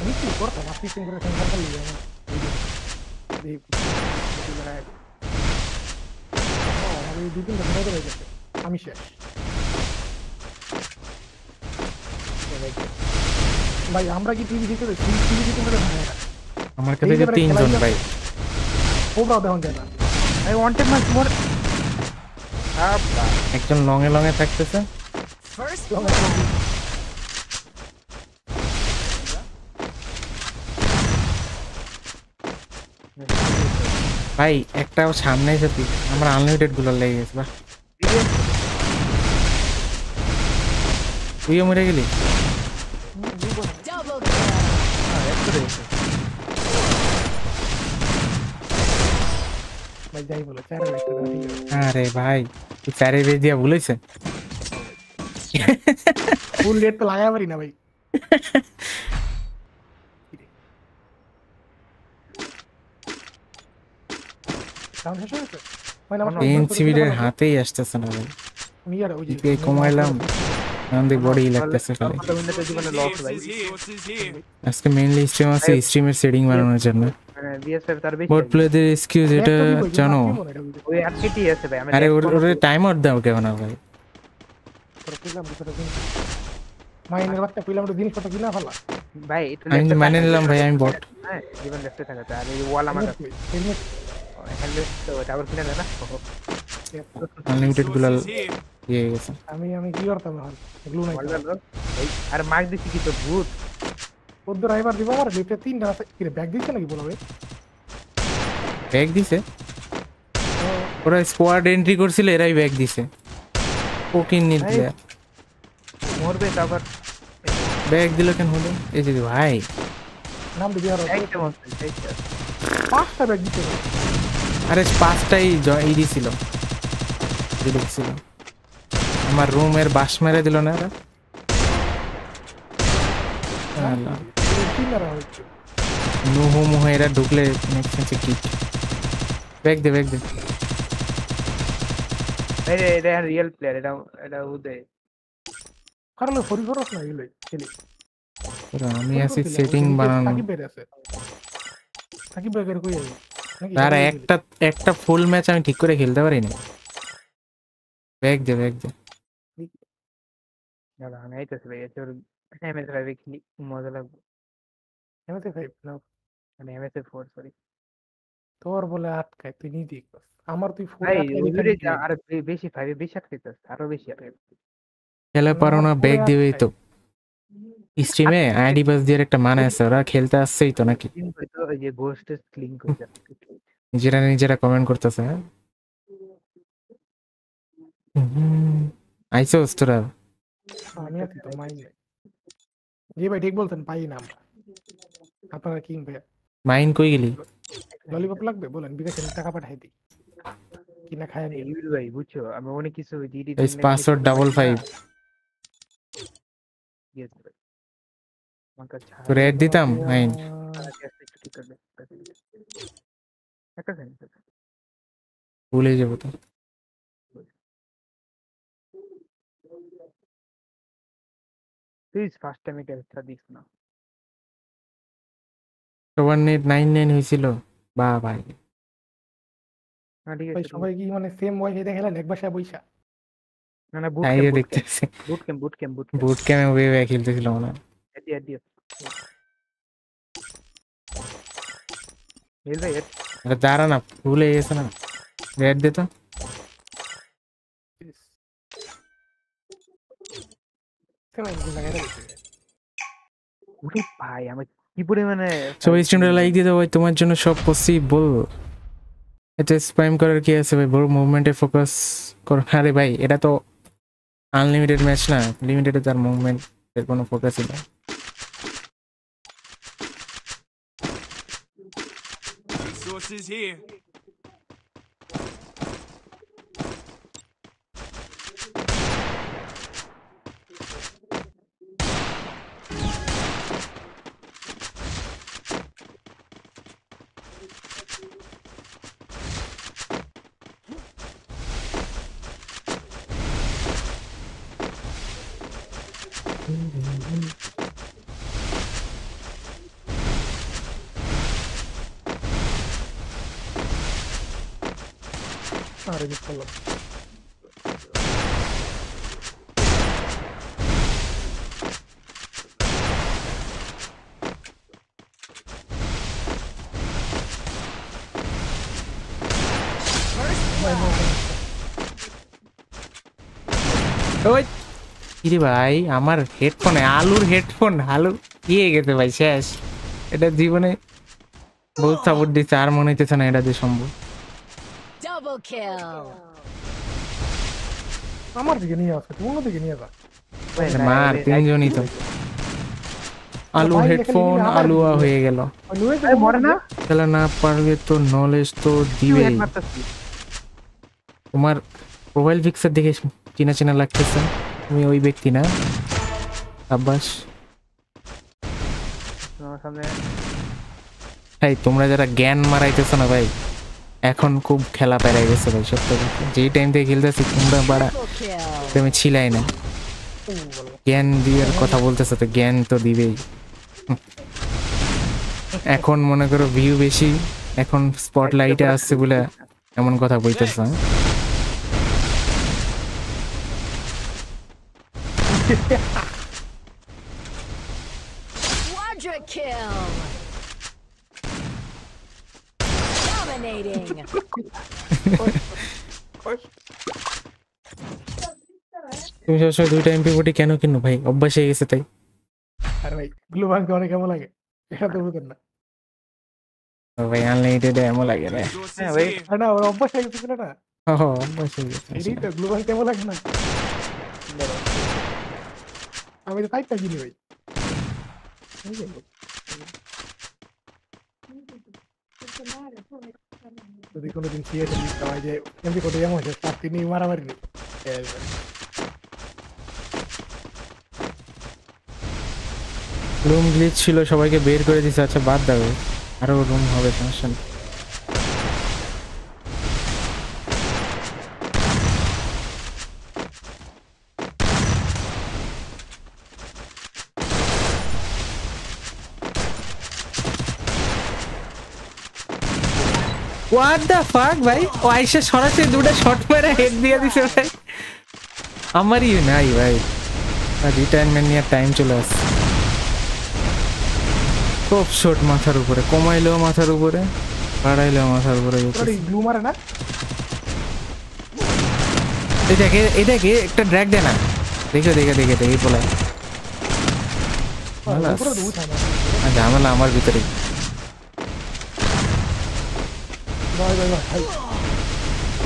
আমি কি করতাম আপনি সিং করে সেন্টার করলি আমার এই এই বেড়ায় আমার এই দুদিন ধরে হয়ে গেছে আমি শেষ ভাই আমরা কি টিভি দিতে টিভি দিতে পারে না আমার কাছে যে তিনজন ভাই। ওরাও দেখুন যায় আই ওয়ান্টেড মাস মোর একজন লং এ লং এ থাকতেছে. ভাই একটাও সামনে এসে তুই। আমার আনলিমিটেডগুলো লেগে গেছে বা তুইও মরে গেলি? যাই বলো চার একটা দাও, ঠিক আছে আরে ভাই তুই চারে বেজ দিয়া ভুলেছে ফুল রেট তো লাগাই পারি না ভাই। Sound শেষ হয়ে গেছে? মানে আমার তিন sound করে সিবিডের দিলে। ভালো। হাতেই আসতেছে না ভাই। আমি আর ওই যে- ইপিআই কমাইলাম আমাদের বডি লাগতেছে খালি। কত মিনিটের জীবনে লস ভাই। Resources here. আজকে মেইনলি স্ট্রিম আছে স্ট্রিমের সেটিং বানানোর জন্য। মানে বিএসএফ তার বেশি এক্সকিউজ এটা জানো? মনে হয়? ওই আছে ভাই আমি আরে ওর টাইম আউট দাও কেমন ভাই? তোরা কইলাম, তোরা জিনিস। মাইনের বাচ্চা কইলাম একটা জিনিসপত্র কিনা ফেলা। ভাই একটু আমি মানে নিলাম ভাই আমি বট হ্যাঁ জীবন লেফটে থাকে আর এই ওয়াল আমার কাছে হেলমেট, হেলমেট তো টাওয়ার কিনে না আনলিমিটেডগুলো ইয়ে গেছে। আমি আমি কি করতাম এখন? গ্লু নাই ওয়াল আর মার্ক দিছি কি তো ভূত ওদের ড্রাইভার দিব আমার লিফটে তিনটা আছে। কি ব্যাগ দিচ্ছে নাকি বলো ভাই? ব্যাগ দিছে? ওরা স্কোয়াড এন্ট্রি করছিল এরাই ব্যাগ দিছে। কোকিন নিল মরবে তারপর ব্যাগ দিল কেন হলো? এই যে ভাই। নাম দিবি আর। পাঁচটা ব্যাগ ভাই। আরে পাঁচটাই ই দিছিল। ছিল আমার রুমের বাস মেরে দিল না এরা। তিনটা হচ্ছে নুহু মুহু এরা ঢুকলে নেক্সট হচ্ছে কি ব্যাগ দে ব্যাগ দে। এই রে, এটা রিয়েল প্লেয়ার এটা এটা উদয়। কারণ ফরি ফরস না এগুলো খেলি। আমি আছি সেটিং বানানো। সাকিব আছে। ভাই কই আর এগুলো একটা একটা ফুল ম্যাচ আমি ঠিক করে খেলতে পারি না ব্যাগ দে ব্যাগ দে। দাঁড়া আমি আইতেছি ভাই এতে এমএস লাইভে খেলি মজা লাগবে এমএতে ফাইভ না মানে এমএস এ ফোর সরি তোর বলে আটকায় তুই নিজে কর। আমার তুই যা আর বেশি ফাইভে বেশি আটকাইতেছে আরও বেশি আটকাইতেছে খেলে পারো না ব্যাগ দিবেই তো স্ট্রিমে আইডি পাস দিয়ে একটা মানে আছে ওরা খেলতে আসছেই তো নাকি ওই যে গোস্টের ক্লিন করতে নিজেরা নিজেরা কমেন্ট করতেছে হ্যাঁ আইসোস তোরা আমি তো নাই জি ভাই ঠিক বলতেন পাই না আমরা। আপনারা কিং ভাই মাইন কই গেলি? ললিপপ লাগবে? বলেন বিকাশে টাকা পাঠাই দিই। কিনা খায় নি ইউল ভাই বুঝছ? আমি অনেক কিছু জিডি পাসওয়ার্ড ডাবল ফাইভ তো রেড দিতাম সেকেন্ড ভুলে যাব তো। প্লিজ ফার্স্ট টাইম এটা দিস না সবার নেট নাইন নাইন হয়েছিল বা ভাই না ঠিক ভাই আছে সবাই কি মানে সেম ওয়াইফাইতে খেলেন এক বাসায় বইসা না না বুট আইয়ে ক্যাম্প দেখতেছি boot camp boot camp boot camp boot ক্যামে ওয়ে ওয়ে খেলতেছিল মনে হয় এডি এডি মিল ভাই এড আরে দাঁড়া না ভুলে গেছে না রেড দে তো সেলাই লাগাই রাখছে উরে ভাই আমার কি পরিমাণে সবাই স্ট্রিমটা লাইক দিয়ে দাও ভাই তোমার জন্য সব পসিবল এটা স্প্যাম করার কি আছে ভাই? বড় মুভমেন্টে ফোকাস করো। আরে ভাই এটা তো আনলিমিটেড ম্যাচ না। লিমিটেড তার মুভমেন্ট এর কোনো ফোকাসই নেই। Resources here. আরে মিস করলাম ওই কিরে ভাই আমার হেডফোনে আলুর হেডফোন আলু ইয়ে গেছে ভাই শেষ। এটা জীবনে বহুত সাপোর্ট দিচ্ছে আর মনে হইতেছে না এটা দিয়ে সম্ভব. আমার দিকে নিয়ে আসো তুমি অন্য দিকে নিয়ে যা মার তিনজনই তো। আলু হেডফোন আলুয়া হয়ে গেল। তাহলে না। পারবে তো নলেজ তো মারতাছিস তোমার প্রোফাইল পিকচার দেখে চেনা চেনা লাগতেছে। তুমি ওই ব্যক্তি না? আব্বাস। ভাই তোমরা যারা জ্ঞান মারাইতেছো না ভাই এখন খুব খেলা পেরাই গেছে ভাই সত্য কথা। যেই টাইম থেকে খেলতেছি তোমরা বাড়া তুমি ছিলাই না। জ্ঞান দিয়ে কথা বলতেছো তো জ্ঞান তো দিবেই। এখন মনে করো ভিউ বেশি এখন স্পটলাইটে আসছে বলে এমন কথা বলতেছ Quadra kill. Dominating. তুমি সবসময় দুইটা এমপি ফোর্টি কেন কিনো ভাই? অভ্যাস হয়ে গেছে তাই। আরে ভাই ব্লু বাংকে অনেক কেমন লাগে। এটা তো বুঝেন না। ও ভাই আনলিমিটেড এমন লাগে রে। হ্যাঁ ভাই না ওর অভ্যাস হয়ে গেছে না ও অভ্যাস হয়ে গেছে। এটাই তো ব্লু বাংক কেমন লাগে না। আমি তো ফাইভটা কিনি ভাই। যদি কোনোদিন সিএস হয় যে এমপি কোটে এমন হয়েছে তার তিনি মারামারি নেই। রুম গ্লিচ ছিল, সবাইকে বের করে দিছে আচ্ছা বাদ দাও। আরও রুম হবে, সমস্যা নেই। হোয়াট দ্য ফাক ভাই? ও আইসা সরাসরি দুটো শট মেরে হেড দিয়ে দিছে ভাই। আমারই নাই ভাই। রিটায়ারমেন্ট নিয়ে টাইম চলে আসছে। খুব শট মাথার উপরে কমাইলেও মাথার উপরে বাড়াইলেও মাথার উপরে। ব্লু মারে না? এটাকে এটাকে একটা ড্র্যাগ দে না। দেখে দেখে দেখে দেখে বলে ঝামেলা আমার ভিতরে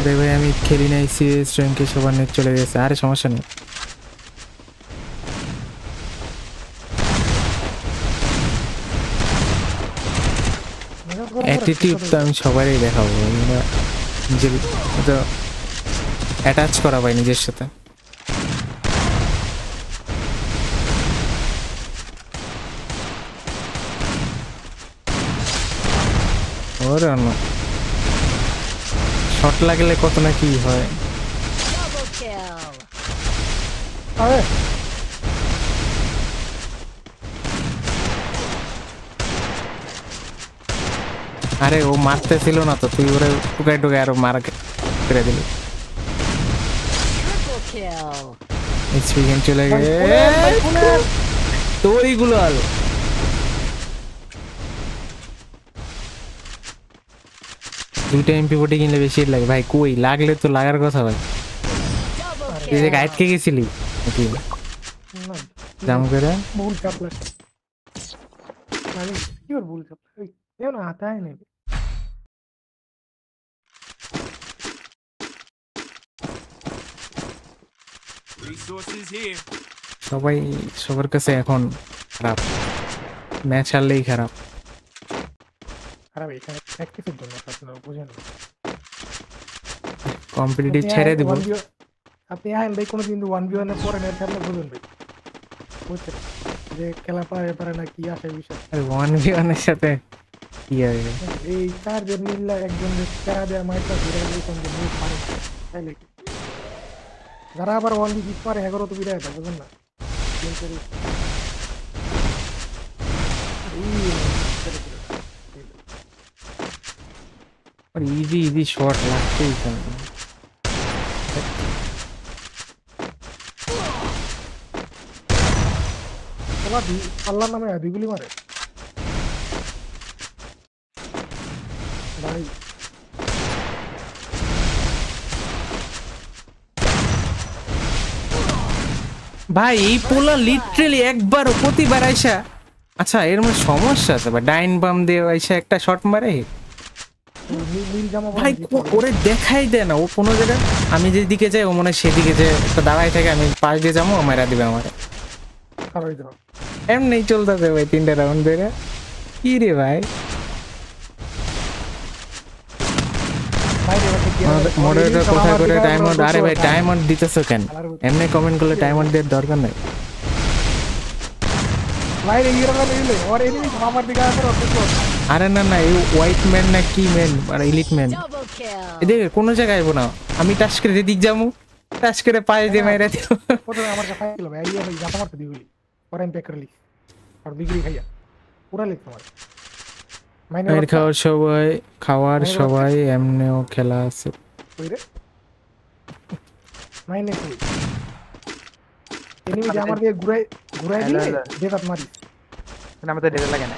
ভাই ভাই, আমি খেলি নাই সিএস র্যাঙ্কে সবার নেট চলে গেছে, আরে সমস্যা নেই। অ্যাটিটিউড তো আমি সবারই দেখাবো অ্যাটাচ করা ভাই নিজের সাথে। ওরে অন্য শট লাগলে কত না কি হয়। আরে। আরে ও মারতে ছিল না তো তুই ওরে টুকাই টুকাই আরও মারা করে দিলি। চলে গেছে। খুলেন, ভাই, খুলেন। দুইটা এমপি ফোর্টি কিনলে বেশি লাগে ভাই কই লাগলে তো লাগার কথা ভাই Double তুই যে kill. গাইডকে গেছিলি নাকি না, জাম করে ভুল চাপলা মানে কি ওর ভুল চাপলা এই, এও না आता है नहीं Resources here. সবাই সবার কাছে এখন খারাপ ম্যাচ হারলেই খারাপ খারাপ এখানে প্র্যাকটিসের জন্য আপনারা বুঝেন না। কম্পিটিটিভ আপনি ছেড়ে আয়েন দিব 1v1 আপনি আয়েন ভাই কোনো কিন্তু ওয়ান বি ওয়ানের পরে নেট খেললে বুঝুন ভাই বুঝছেন যে খেলা পারে পারে না কি আসে বিষয় ওয়ান ভি ওয়ানের সাথে কি হবে এই চার জন মিললে একজন প্যারা দেওয়া মাইকটা ধরে দিয়েছেন যে মুখ পারে তাইলে কি? যারা আবার ওয়ান বি জিত পারে এগারো তো বিরাট বুঝুন না Game করে- এই, ইজি ইজি শট লাগতেই চায় না। ওরা দুই- আল্লাহর নামে দুইগুলি মারে ভাই ভাই এই পোলা লিটারেলি একবার প্রতিবার আইসা। আচ্ছা এর মধ্যে সমস্যা আছে বা ডাইন বাম দিয়ে আইসা একটা শট মারে? নীল- নীল জামা পরে ভাই ওরে দেখাই দেয় না ও কোনো জায়গায় আমি যেদিকে যাই ও মনে হয় সেদিকে যে দাঁড়াই থাকে আমি পাশ দিয়ে যাব মারা দিবে আমার। এমনি চলতেছে ভাই তিনটা রাউন্ড ধরে। কি রে ভাই? বাইরে এবার থেকে আর- মডারেটর কোথায় করে ডায়মন্ড আরে ভাই ডায়মন্ড দিতেছো কেন? এমনি কমেন্ট করলে ডায়মন্ড দেওয়ার দরকার নাই। ওর এনিমি আমার দিকে। আরে না না এই হোয়াইট ম্যান না কি ম্যান আর ইলিট ম্যান. এদিকে কোনো জায়গায় আইবো না। আমি টাচ করে দিক যাব। টাচ করে পায়ে দিয়ে মেরে দিব। প্রথমে আমার কাছে ছিল ভাই আইয়া ভাই জাতা মারতে দিগুলি পরে আমি প্যাক করে লিখ। আর ডিগ্রি খাইয়া। পুরা লিখ তোমার। মাইনে খাওয়ার সবাই খাওয়ার সবাই এমনিও খেলা আছে। কই রে? মাইনে কই এনিমি যে আমার দিয়ে ঘুরাই ঘুরাই হ্যালো, দিলে হ্যালো। মারি না আমাদের ডেটা লাগে না।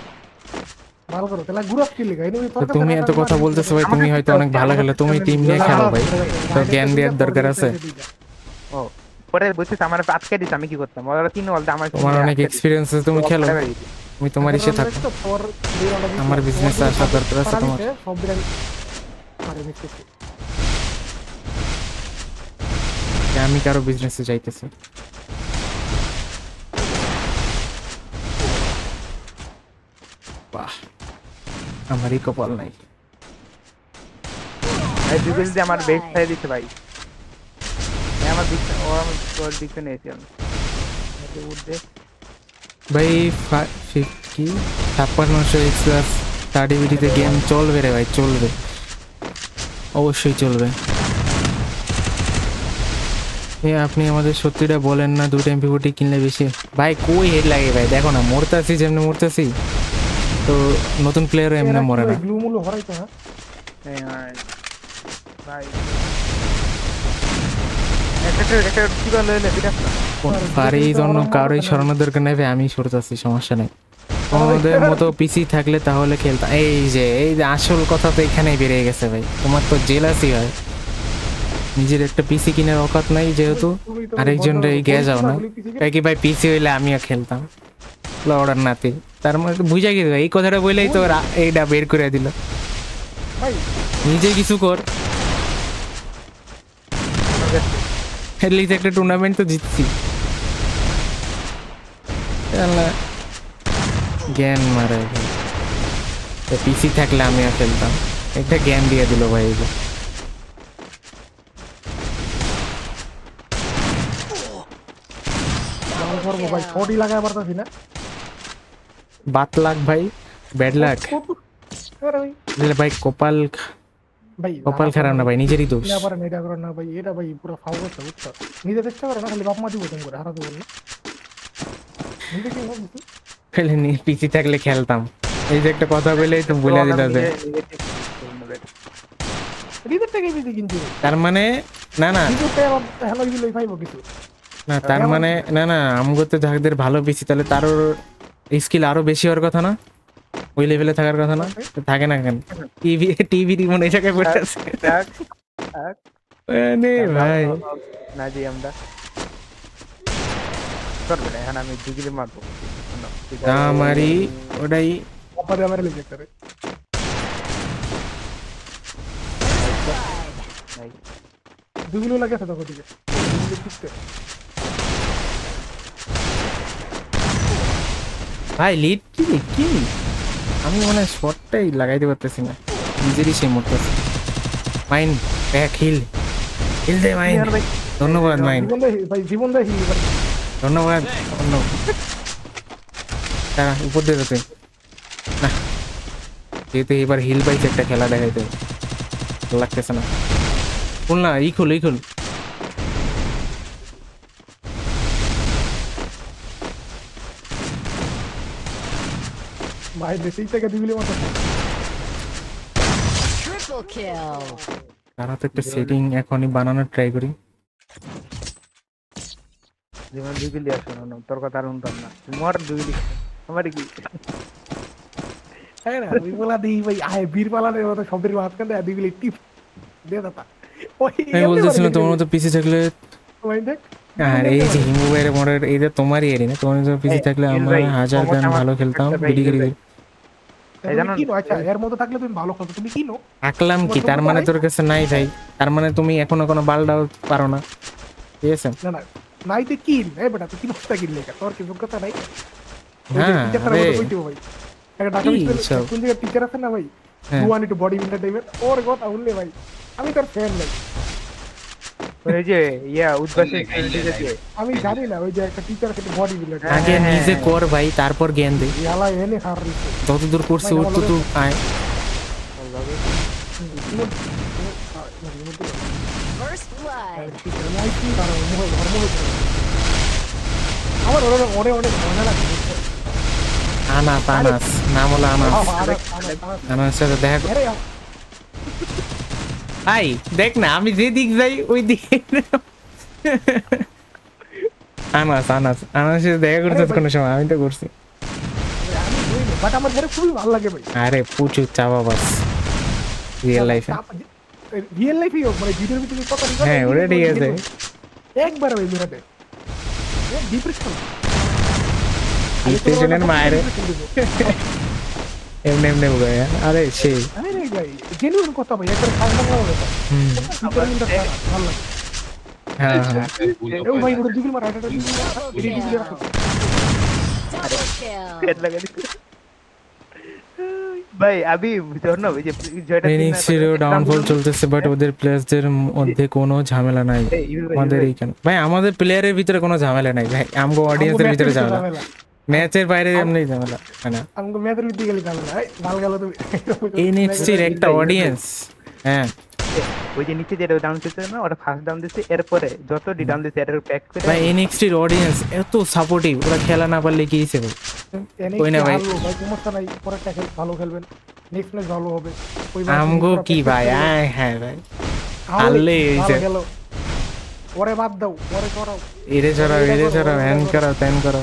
ভালো করো তাহলে ঘুরাস কি লিখা এনিমি তুমি এত কথা বলতেছো ভাই তুমি হয়তো অনেক ভালো খেলো। তুমি টিম নিয়ে খেলো ভাই। তো জ্ঞান দেওয়ার দরকার আছে। ও পরে বুঝছিস আমার আটকে দিত আমি কি করতাম? ওরা তিন বলতে আমার তোমার অনেক এক্সপিরিয়েন্স আছে তুমি খেলো। তুমি তোমার ইসে থাকো আমার বিজনেস আসার দরকার আছে তোমার। সব আরে আমি কারও বিজনেসে যাইতেছি। বাহ। আমারই কপাল নাই। ভাই দুজন যদি আমার বেস্ট সাইড দিতে ভাই আমার দিক ও আমার তোর দিকে নিয়েছি আমি। উঠবে ভাই কি? ছাপ্পান্নশো এক্স প্লাস থার্টি বিটিতে গেম চলবে রে ভাই চলবে। অবশ্যই চলবে। এ আপনি আমাদের সত্যিটা বলেন না দুটো এমপি ফোর্টি কিনলে বেশি। ভাই কই হেড লাগে ভাই? দেখো না মরতাছি যেমনি মরতাছি। তো নতুন প্লেয়ার এমনি মরে না। গ্লু মুলো হরাইতো না এই, ভাই। জন্য কারোই সরানোর দরকার নেই ভাই আমি সরতাছি সমস্যা নেই। তোমাদের মতো পিসি থাকলে তাহলে খেলতাম এই যে এই যে আসল কথা তো এখানেই বেরিয়ে গেছে ভাই। তোমার তো জেলাসি হয় নিজের একটা পিসি কিনার অকাত নাই যেহেতু। আরেকজন রে গে যাও না। তাই কি ভাই পিসি হইলে আমিও খেলতাম। লড়ার নাতি। তার মানে মধ্যে বুঝা গেল এই কথাটা বললেই তো এইটা বের করে দিল। নিজে কিছু কর। অ্যাটলিস্ট একটা টুর্নামেন্ট তো জিতছি। জ্ঞান মারে। পিসি থাকলে আমি আর খেলতাম। একটা জ্ঞান দিয়ে দিল ভাই। এগুলো মোবাইল ছোটই লাগাই পারতাছি না। বাত লাখ ভাই ব্যাড আরে ভাই। কপাল ভাই কপাল খারাপ না ভাই নিজেরই দোষ। না পারেন এটা করেন না ভাই এটা ভাই পুরো ফাউ করছে বুঝছ? নিজে চেষ্টা করে না খালি বাপ মা দিব তুমি করে হারাতে বলল নিজে কি নি পিসি থাকলে খেলতাম। এই যে একটা কথা বলেই তো বলে দিল যে থেকে বেশি কিনছি তার মানে না না। হ্যালো দিলে পাইবো কিছু। না তার মানে না না আমগোতে যাদের ভালো পিসি তাহলে তারও স্কিল আরও বেশি হওয়ার কথা না? ওই লেভেলে থাকার কথা না? থাকে না কেন টিভি টিভি রিমোট এই জায়গায় পড়ে আছে মানে ভাই। না জি আমরা করবে না এখন আমি দুগিলে মারবো। মারি। ওটাই। দিয়ে আমার লিখে করে নাই। দুগুলো লাগে তো দিকে দুগুলো ঠিকতে ভাই লিড কি? কি? আমি মানে শটটাই লাগাইতে পারতেছি না। নিজেরই সেই মরতেছে মাইন ব্যাক হিল হিল দে মাইন। ধন্যবাদ মাইন। ধন্যবাদ ধন্যবাদ। দাঁড়া উপর দিয়ে যেতে। না। যেহেতু এবার হিল বাইস একটা খেলা দেখাইতে। লাগতেছে না। খুল না ই খুল ই খুল। থেকে দুগুলো মতো Triple kill. তারা তো একটা সেটিং এখনই বানানোর ট্রাই করি। যেমন দুগিলি আসো না তোর কথা আর শুনতাম না। মর দুগিলি আমার কি? তাই না ওই বলা দিই ভাই আয় বীর পালানের মতো শব্দের মাঝখানে দেয় দুগুলো টিপ দে দাতা ওই আমি বলতেছিলাম তোমার মতো পিছিয়ে থাকলে ভাই দেখ। আর এই যে হিমু ভাইয়ের মনের এইটা তোমারই এরি না? তোমার মতো পিছিয়ে থাকলে আমরা হাজার গান ভালো খেলতাম বিডি এর মধ্যে থাকলে তুমি ভালো খেলছো তুমি কিনো? আঁকলাম কি? তার মানে তোর কাছে নাই ভাই। তার মানে তুমি এখনও কোনো বালটাও পারো না। ঠিক আছে? না না নাই তুই কিন। এই বেটা তুই কিনো কিন লেখা তোর কি যোগ্যতা নাই? হ্যাঁ আরে একটা ঢাকা কি কোন জায়গায় টিচার আছে না ভাই। ইউ ওয়ান্ট বডি বিল্ডার টাইপের ওর কথা বললে ভাই আমি তোর ফ্যান নাই ওই যে ইয়া উদ্বাসী আমি জানি না ওই যে একটা টিচার আছে বডি বিল্ডার আগে হ্যাঁ, নিজে কর ভাই তারপর জ্ঞান দে ইয়ালা এনে হার দিছে যত দূর করছি ওর তো তুই আয় First blood. আমার ওরে ওরে ওরে মজা লাগে আনাস আনাস নাম হলো আনাস আনাস সাথে দেখা আই দেখ না আমি যে দিক যাই ওই দিকে আনাস আনাস আনাস দেখা করছিস কোনো সময় আমি তো করছি। বাট আমার ধরে খুবই ভালো লাগে ভাই। আরে প্রচুর চাপা বাস। রিয়েল লাইফে রিয়েল লাইফে মানে ভিডিওর ভিতরে কত হ্যাঁ, ওটা ঠিক আছে। একবার ওই মেরাতে ডিপ্রেশন ডিপ্রেশনের মায়ের এমনি এমনি উগায় আরে সেই আরে ভাই জেনুইন কথা ভাই একবার খাওয়া দাওয়া হবে হুম ভিটামিনটা ভালো লাগে হ্যাঁ হ্যাঁ এই ভাই ওটা দিবিল মারা এটা দিবিল Double রাখো Double kill. পেট লাগা দিছে ভাই আমি জানো ওই যে জয়টা ফিনিক্স হিরো ডাউনফল চলতেছে বাট ওদের প্লেয়ারদের মধ্যে কোনো ঝামেলা নাই আমাদের এইখানে ভাই আমাদের প্লেয়ারের ভিতরে কোনো ঝামেলা নাই ভাই আমগো অডিয়েন্সের ভিতরে ঝামেলা ম্যাচের বাইরে এমনি ঝামেলা হয় না। আমাকে মেয়েদের ভিতরে গেলে না ভালো গেল তুমি। এনএক্সটির একটা অডিয়েন্স হ্যাঁ। ওই যে নিচে যেটা ডাউন দিতে না ওটা ফার্স্ট ডাউন দিছে এরপরে যত ডি ডাউন দিছে এর প্যাক করে ভাই এনএক্সটির অডিয়েন্স এত সাপোর্টিভ ওরা খেলা না পারলে কি হিসেবে ওই না ভাই। ভাই সমস্যা নাই পরেরটা খেল ভালো খেলবেন। নেক্সট ম্যাচ ভালো হবে। ওই আমগো কি ভাই? আয় হ্যাঁ ভাই। হারলে এই যে- বাদ দাও পরে করাও এরে ছড়াও এরে ছড়াও হ্যান করো। ত্যান করো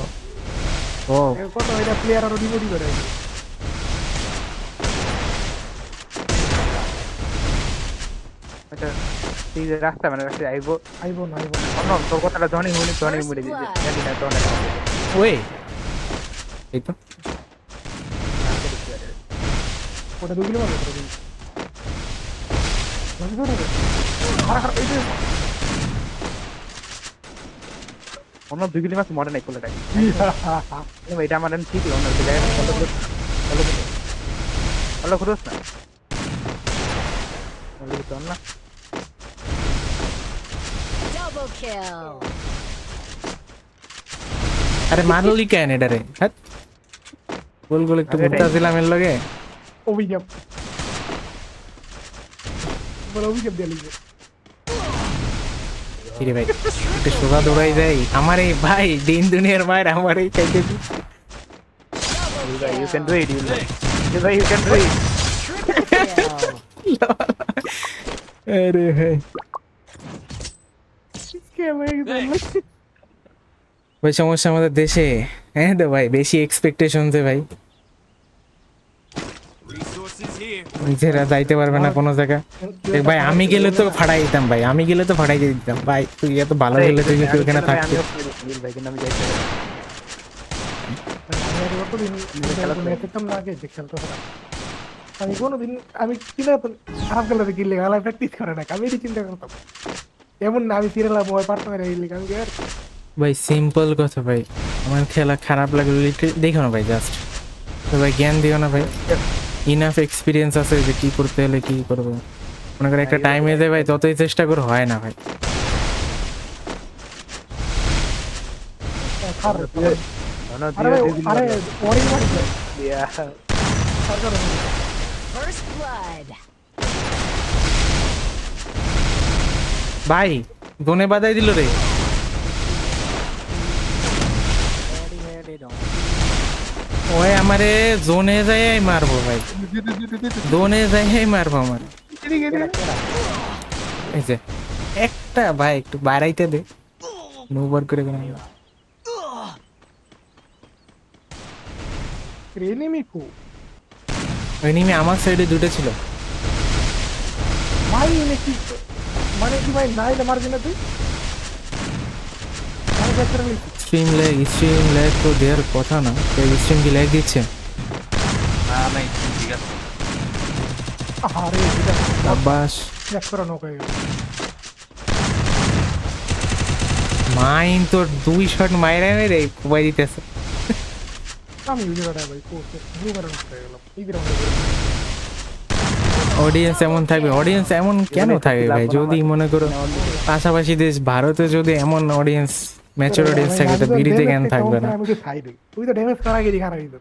ও। কত? এটা প্লেয়ার আরও ডিমোডি করে? আচ্ছা রাস্তা মানে রাস্তায় আইবো? আইবো না আইবো না। তোর কথাটা জনি হুনি জনি মরে দিছে জানি না তো ওই। এই তো। ওটা দুগুলো মারবে ওটা দুগুলো মারবে তো না খারাপ খারাপ এই যে অন্য দুই কিলো মাছ মরে নাই কোলাটাই এটা আমার ঠিক অন্য জায়গায় ভালো না ভালো না. আরে মারলি কেন এটারে হ্যাঁ? গোল গোল একটু ঘুরতে দিলাম এর লগে। অভিযোগ বলে অভিযোগ দিয়ে কিরে ভাই। একটু দৌড়াই যাই আমার এই ভাই দিন দুনিয়ার মায়ের আমার এই চাইতে ভাই সমস্যা আমাদের দেশে। হ্যাঁ তো ভাই বেশি এক্সপেকটেশন ভাই Resources here. নিজেরা যাইতে পারবে না কোনো জায়গা ভাই আমি গেলে তো ফাড়াই দিতাম ভাই আমি গেলে তো ফাড়াই দিয়ে দিতাম। ভাই তুই এত ভালো গেলে তুই ওখানে থাকতে ভাই আমি কোনোদিন প্র্যাকটিস করে না এটি চিন্তা করতাম। এমন না সিরিয়াল মোবাইল পারতাম না ভাই সিম্পল কথা ভাই। আমার খেলা খারাপ লাগলে দেখো না ভাই জাস্ট তো ভাই জ্ঞান দিও না ভাই। ইনাফ এক্সপিরিয়েন্স আছে যে কি করতে হলে কি করব? মনে করে একটা টাইম এসে ভাই ততই চেষ্টা করে হয় না ভাই. ভাই গনে বাদাই দিল রে। ওই আমারে জোনে যাই মারবো ভাই। জোনে যাই মারবো আমার। এই যে একটা ভাই একটু বাড়াইতে দে। নোবার করে কেন এনিমি কো ওই আমার সাইডে দুটো ছিল। ভাই এনে কি মানে কি ভাই নাই মারবি না তুই? স্ট্রিম ল্যাগ স্ট্রিম ল্যাগ তো দেওয়ার কথা না। স্ট্রিম কি ল্যাগ দিচ্ছে? না নাই ঠিক আছে। আরে এটা আব্বাস। চেক করা নৌকা মাইন তোর দুই শট মাইরা মেরে কোবাই দিতেছে। আমি ভিডিও কাটা ভাই কোর্সে ব্লু কাটা নষ্ট হয়ে গেল। এই অডিয়েন্স এমন থাকবে অডিয়েন্স এমন কেন থাকবে ভাই? যদি মনে করো পাশাপাশি দেশ ভারতে যদি এমন অডিয়েন্স ম্যাচুর অডিয়েন্স থাকে তো বিড়িতে কেন থাকবে না আমি তো সাইডে তুই তো ড্যামেজ করা গেলি খারাপ হইতো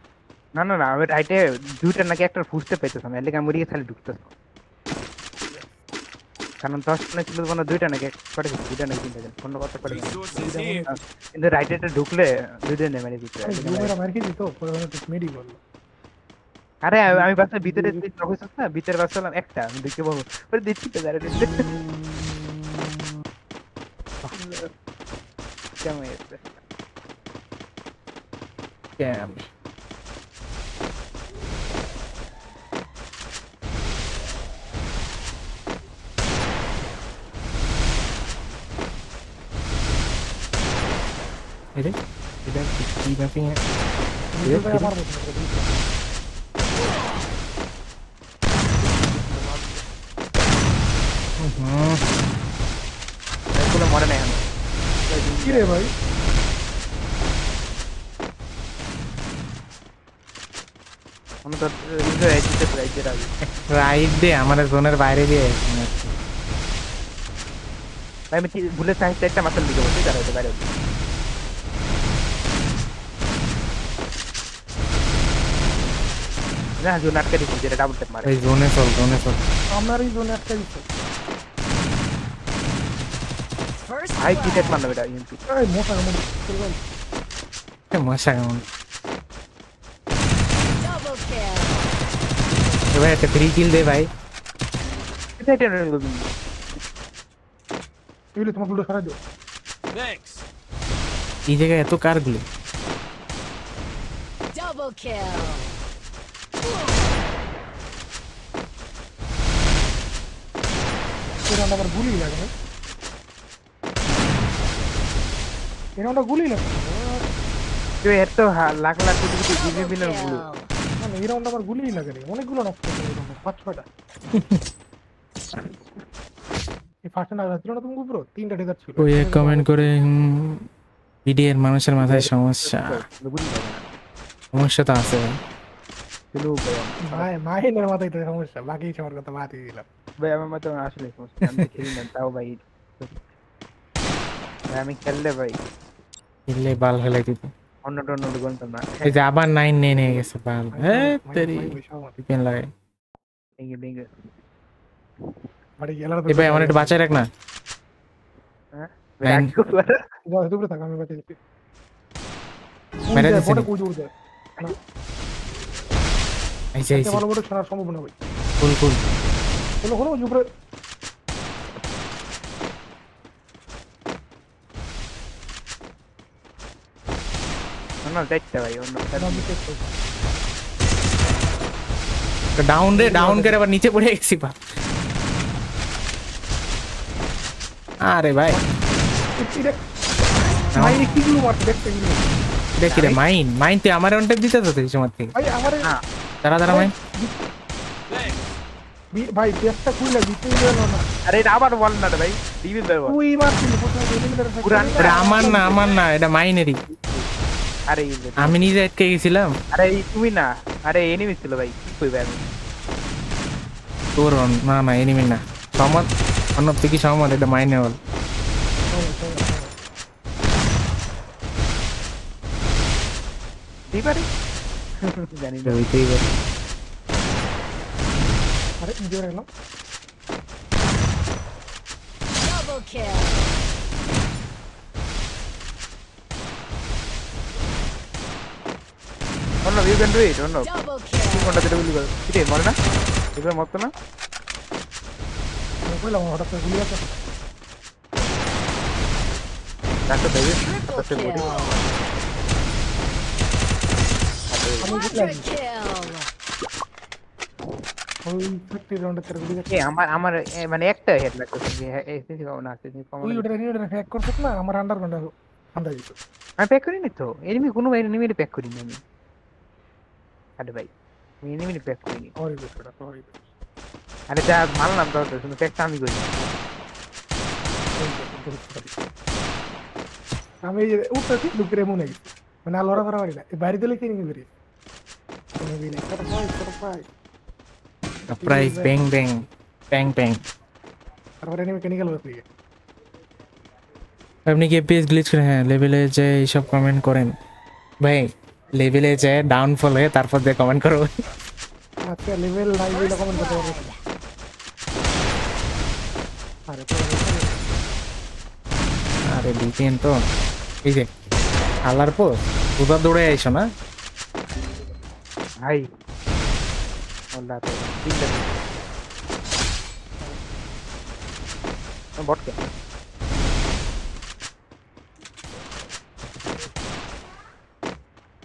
না না না আমি রাইটে দুইটা নাকি একটা ফুসতে পাইতেছ আমি এর লেগে আমি উড়িয়ে খালি ঢুকতেছ কারণ দশ মানে ছিল মানে দুইটা নাকি করে দুইটা নাকি তিনটা জন কোনো কথা করে কিন্তু রাইটে ঢুকলে দুইটা নেই মানে দিতে মার পরে মেডি করল আরে আমি- বাসা ভিতরে প্রফেসর না ভিতরে বাসলাম একটা আমি দেখতে পাবো পরে দিচ্ছি তো definitely is this Damn. Did it? Did that keep emptying it? Did it? Mm -hmm. I put him one man. রাইটে রাখি রাইট দে আমার জোনের বাইরে দিয়ে ভাই আমি ভুলে চাইতে একটা মাথার দিকে বসে? দাঁড়াইতে বাইরে না জোন আটকে দিচ্ছি যেটা ডাবল ট্যাপ মারে। এই জোনে চল জোনে চল। আমার এই জোনে দিচ্ছে First হাই কি ট্যাপ blood. মারলো এটা ইউপি এই মোটা মনে চল ভাই মশা কেমন Double kill. এবার একটা ফ্রি কিল দে ভাই এটা এটা এগুলো তোমারগুলো সারা দিও Thanks. এই জায়গায় এত কারগুলো Double kill. এরা আমার গুলি লাগে ভাই এরা আমরা গুলি লাগে তুই এত লাখ লাখ কোটি কোটি Double জিবি গুলো। মানে এই রাউন্ড আমার গুলিই লাগে অনেকগুলো নষ্ট করে দিলাম পাঁচ ছয়টা। এই ফার্স্টে না ছিল না তুমি উপর তিনটা ডেজার ছিল। ওই কমেন্ট করে ভিডিওর মানুষের মাথায় সমস্যা। সমস্যা তো আছে। ভাই। মাহিনের মাথায় তো সমস্যা। বাকি সবার কথা বাদ দিয়ে দিলাম। ভাই আমার মতো আসলে সমস্যা। আমি খেলি না তাও ভাই। ভাই আমি খেললে ভাই খেললে বাল ফেলাই দিত অন্য টন্য গুনতাম না এই যে আবার নাইন নিয়ে নিয়ে গেছে বাল হ্যাঁ তেরি বাড়ি পেন লাগে ভেঙে ভেঙে গেলার এ ভাই আমার একটু বাঁচায় রাখ না Nine. দুপুরে থাক আমি বাড়ি যেতে মেরে দিছে বড় নি? কুজ উড়ে আইছে আইছে ভালো বড় শোনার সম্ভাবনা ভাই কুল কুল হলো হলো উপরে অন্য ভাই অন্য ডাউন রে ডাউন করে আবার নিচে পড়ে গেছি পা আরে ভাই। দেখতে দেখি রে মাইন মাইন তুই আমার অনটেপ দিতে তো তুই সময় থেকে। ভাই আমার দাঁড়া দাঁড়া মাইন। ভাই চেষ্টা খুললে দিতে গেল না আরে এটা আবার বল না রে ভাই দিবি। তো তুই এলিমিনেটর পুরান আমার না আমার না এটা মাইনেরই। আরে এই যে- আমি নিজে আটকে গেছিলাম আরে এই তুমি না আরে এনিমি ছিল ভাই কি কইবে আমি তোর অন- না না এনিমি না সহমত অন্য থেকে সহমত এটা মাইনে বল দিই পারি জানি না হইতেই পারে আরে নিজে গেল Double kill. অন্য ইউ ক্যান ডু ইট অন্য Double কি kill. কোনটা দিতে বলি বল কি রে মরে না এবার মত না আমি কইলাম হঠাৎ করে গুলি আছে ডাক্তার দেবে Triple ডাক্তার বলি kill. আমি Quadra বুঝলাম kill. ওই ফ্যাক্টরি রাউন্ডে তেরে গুলি আছে এ আমার আমার এ, মানে একটা হেড লাগতেছে এই সিসি পাবো না সিসি পাবো ওই না ওটা নিয়ে হ্যাক করছিস না আমার আন্ডারগ্রাউন্ড আন্ডার দিত আমি প্যাক করিনি তো এনিমি কোনো এনিমি প্যাক করিনি আমি আরে ভাই আমি এনিমি প্যাক করিনি সরি বেটা সরি আরে যা মানলাম তো তো শুনে প্যাকটা আমি করি আমি এই যে উঠতেছি লুকিয়ে মনে গেছি মানে আর লড়া করা পারি না এই বাইরে দিলে কি নিয়ে বেরিয়ে কোনো বিলে surprise surprise price bang bang bang bang তারপরে এনে মেকানিক্যাল বসে গিয়ে আপনি কি পেজ গ্লিচ করে হ্যাঁ লেভেলে যে এইসব কমেন্ট করেন ভাই লেভেলে যে ডাউনফল হয়ে তারপর দিয়ে কমেন্ট করো। আজকে লেভেল বলে কমেন্ট করতে পারবে আরে আরে দিতেন তো। এই যে আলার পর উদার দৌড়ে আইসো না। ভাই বটকে।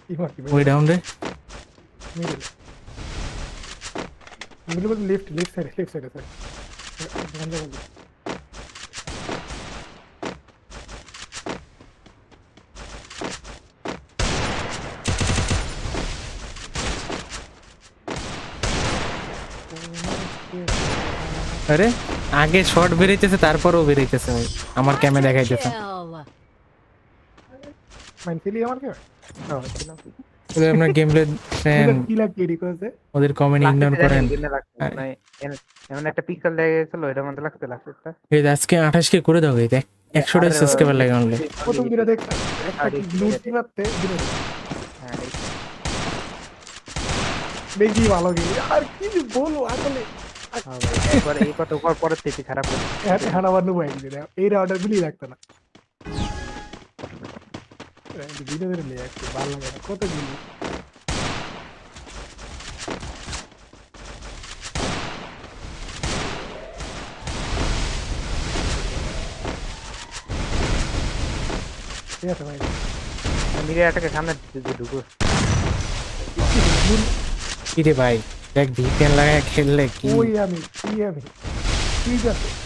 কি মারছি ওই ডাউন রে মিডল মিডল বলতে left left side left side sir বন্ধ বন্ধ আরে আগে শর্ট বেরিয়েছে তারপরও বেরিয়েছে ভাই আমার ক্যামে দেখাইতেছে Kill. মাইনছিলি আমার কে হ্যাঁ ছিলাম ওদের আপনার গেম প্লে ফ্যান কি লাগে এডি করেছে ওদের কমেন্ট ইগনোর করেন মানে এমন একটা পিক্সেল দেখা গেছিল এটার মধ্যে লাগতে লাগছে এই আজকে আঠাশ কে করে দাও এই দেখ একশোটা সাবস্ক্রাইবার লাগে অনলি প্রথম দিনে দেখ ব্লু টিম আতে দিনে হ্যাঁ এই বেশি ভালো গেম আর কি যে বলো আসলে হ্যাঁ এই কত পর থেকে খারাপ নেব এই রাউন্ডার গুলি রাখতো না ধীরে ধীরে নিয়ে একটু ভালো লাগে না কত গুলি ঠিক আছে ভাই মিরে এটাকে সামনে ঢুকে ঢুকো কি রে ভাই দেখ ভিকেন লাগায় খেললে কি ওই আমি কি আমি ঠিক আছে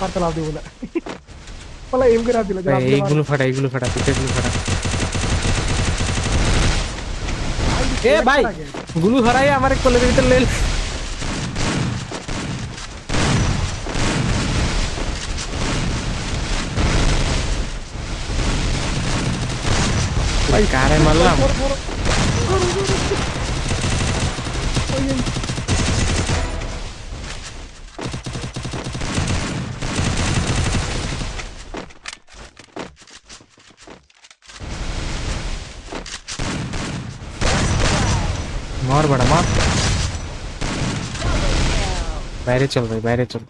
আর তো লাভ দিব না বলা এম করে দিল ভাই, এইগুলো ফাটা এইগুলো ফাটা পিঠেগুলো ফাটা এ ভাই গুলু হরাই আমার কলেজের ভিতর লেল ভাই কারে মারলাম মার বাড়া মার বাইরে চল ভাই বাইরে চল।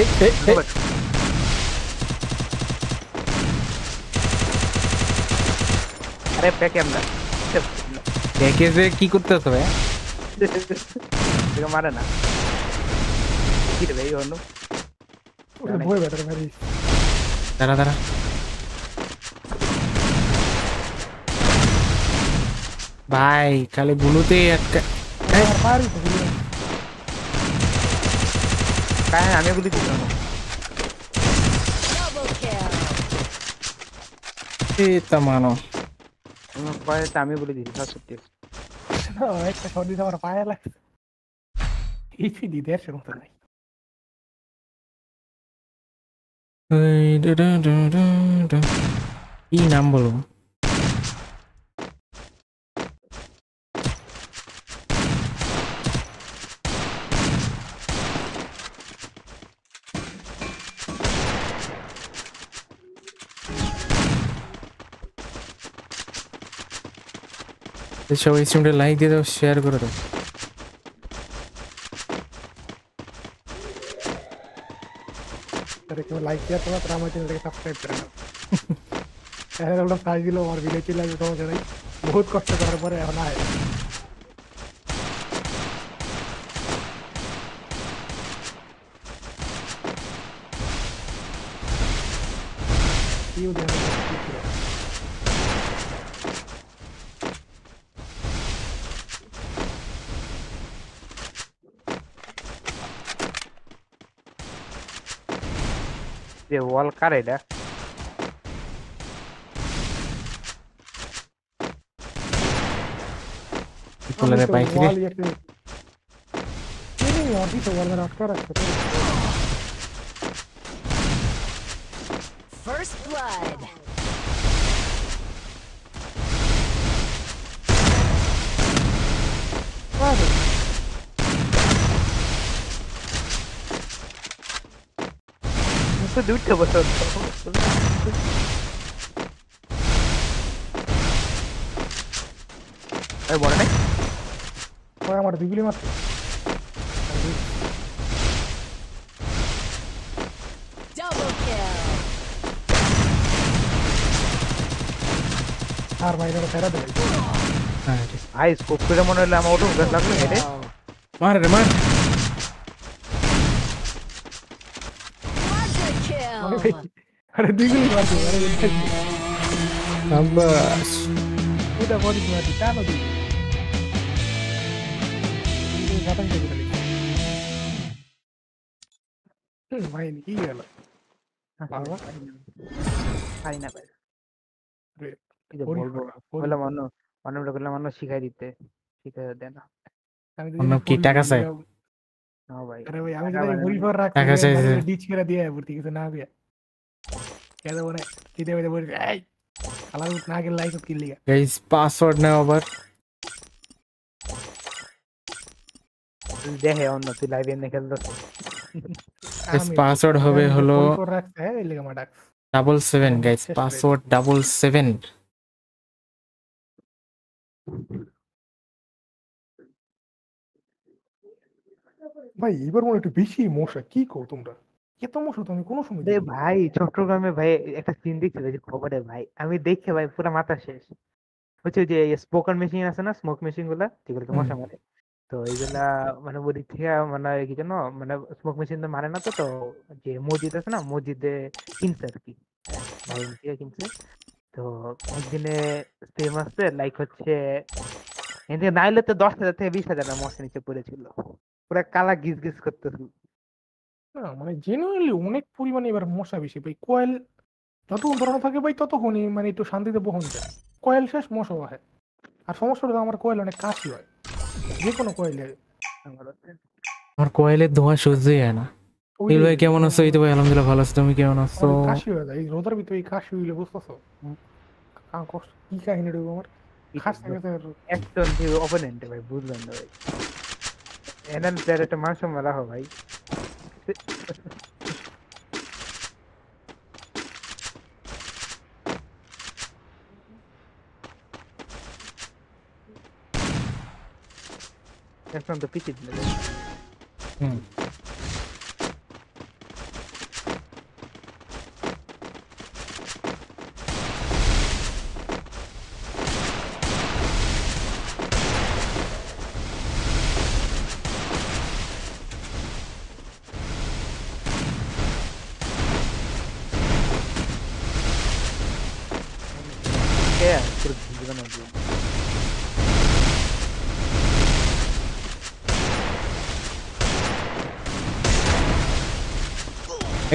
এই এই এই। আরে প্যাকে আমরা। প্যাকেজে কি করতে হবে ভাই মারে না। কি রে ভাই অন্য। ভয় বেটার ভাই দাঁড়া দাঁড়া। ভাই খালি বুলুতে আটকা এই, আর পারি তো গুলি কাহে আমি গুলি দিলাম Double kill. এই তা মানো আমার পায়ে তো আমি গুলি দিছি সত্যি না একটা শট দিতে আমার পায়ে লাগছে এইচপি দি দেড়শোর মতো নাই এই ডু ডু ডু ডু ডু। কি নাম বলব তো সবাই স্ট্রিমটা লাইক দিয়ে দাও শেয়ার করে দাও। তাহলে কেউ লাইক দেওয়ার তোমার তারা আমার চ্যানেলটাকে সাবস্ক্রাইব করে নাও। এখন ওটা সাইজ দিল, আমার ভিডিও চলে আসবে তোমার জানাই বহুত কষ্ট করার পরে এখন আয় কি উদয় যে ওয়াল কার এটা তোলারে পাইছি রে First blood. তো দুইটা বছর। এই বড় নাই? আমার দুগুলি মাত্র আর বাইরে ফেরা দেবে। হ্যাঁ আই স্কোপ করে মনে হলো আমার ওটা লাগল হেরে মার রে মার Quadra kill. আরে দুগুলি মাত্র আরে আব্বাস ওটা বডি মাত্র কেন দিই ঘাটাই দেবে ভাই কি গেল বাবা খাই না ভাই রে, কি যে পরি- বলব পরি- বললাম অন্য অন্যটা করলাম অন্য শিখাই দিতে শিখাই দেয় না আমি অন্য কি টাকা চাই? না ভাই আরে ভাই আমি টাকা যদি বাড়ানো। পরিবার রাখতে টাকা চাইছে। ডিচ করে দিয়ে ভর্তি কিছু না দিয়ে কেন বলে চিতে বেঁধে বলে এই খালা না গেলে লাইক কিনলি গাইস পাসওয়ার্ড নাও আবার তুই দেখে অন্য তুই লাইভে এনে খেলতো গাইস পাসওয়ার্ড হবে হলো রাখতে হ্যাঁ এই লেগে আমার ডাক ডাবল সেভেন গাইস চেষ্টা করি। পাসওয়ার্ড ডাবল সেভেন ভাই এবার মনে হয় একটু বেশি মশা কি কো তোমরা আমি কোনো সময় ভাই চট্টগ্রামে ভাই একটা সিন দেখছিল যে খবরে ভাই। আমি দেখে ভাই পুরো মাথা শেষ। হচ্ছে যে স্পোকার মেশিন আছে না স্মোক মেশিনগুলা যেগুলো তো মশা মারে তো এইগুলা মানে ওদিক থেকে মানে কি জানো মানে স্মোক মেশিন তো মারে না তো তো যে মসজিদ আছে না মসজিদে কিনছে আর কি। ভাই কিনছে। তো একদিনে সেম আসছে লাইক হচ্ছে এদিকে নাইলে তো দশ হাজার থেকে বিশ হাজার মশা নিচে পড়েছিল। পুরো কালা গিজ গিজ করতেছিল। না মানে জেনুইনলি অনেক পরিমাণে এবার মশা বেশি ভাই কয়েল যতক্ষণ ধরানো থাকে ভাই ততক্ষণই মানে একটু শান্তিতে বহন যায়। কয়েল শেষ মশা হয় আর সমস্যা হলো আমার কয়েল অনেক কাশি হয়। যে কোনো কয়েলে। আমার কয়েলের ধোঁয়া সহ্যই হয় না। ওই নীল ভাই কেমন আছো? এই তো ভাই আলহামদুলিল্লাহ ভালো আছো। তুমি কেমন আছো? কাশি হয়ে যায়। এই রোদের ভিতরে এই কাশি হইলে বুঝতেছো? কা- কষ্ট কি কাহিনী রে আমার? খাস থেকে তো একজন অপোনেন্ট ভাই বুঝলেন না ভাই। এনাল প্লেয়ার একটা মানুষ মেলা হয় ভাই। এখন তো পিছিয়ে দিলে হুম কে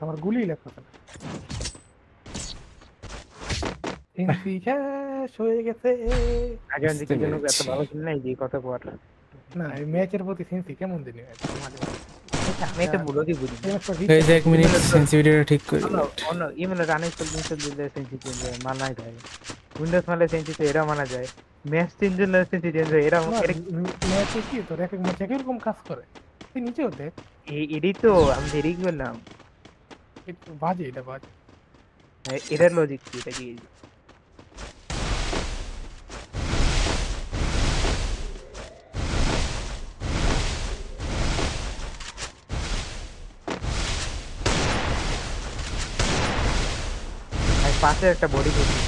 আমার গুলি লাগতেছে না এনসি শেষ হয়ে গেছে। আগে আমি কি জন্য এত ভালো ছিল না যে কথা পর। না এই ম্যাচের প্রতি সেন্সি কেমন দিন? আমি একটা বলে দিই বুঝি এই যে এক মিনিট সেন্সিটিভিটিটা ঠিক করে অন্য অন্য ইমেল রানিং চল দিন চল দিলে সেন্সি মানাই যায়। উইন্ডোজ মারলে সেন্সি এরা মানা যায়। ম্যাচ চেঞ্জ হলে সেন্সি এরা এরা কি তোর এক এক ম্যাচ এরকম কাজ করে? তুই হতে এই- এটাই তো আমি দেরি করলাম। একটু বাজে এটা বাজে হ্যাঁ, এটার লজিক কি এটা কি আমি পাশে একটা বডি করছি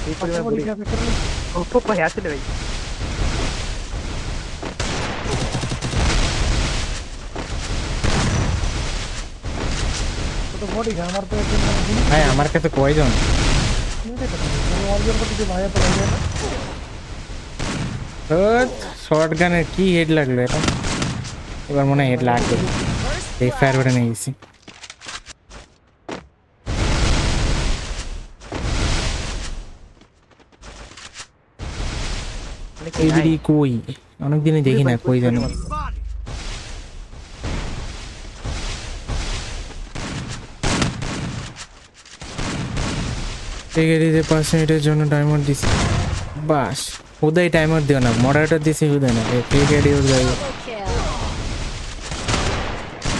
সেই পরিমাণ বডি ও ভাই আসলে ভাই তো বডি আমার তো ভাই আমার কাছে কয়জন? শর্ট গানের কি হেড লাগল এটা? এবার মনে হয় হেড লাগবে। এই ফায়ার. বাটনে গেছি। কই? অনেকদিনই দেখি না কই জানি। Spotted. টেকেরিতে পাঁচ মিনিটের জন্য টাইমার দিছি বাস হুদাই টাইমার দিও না মডারেটর দিছি হুদাই না ওর যাই.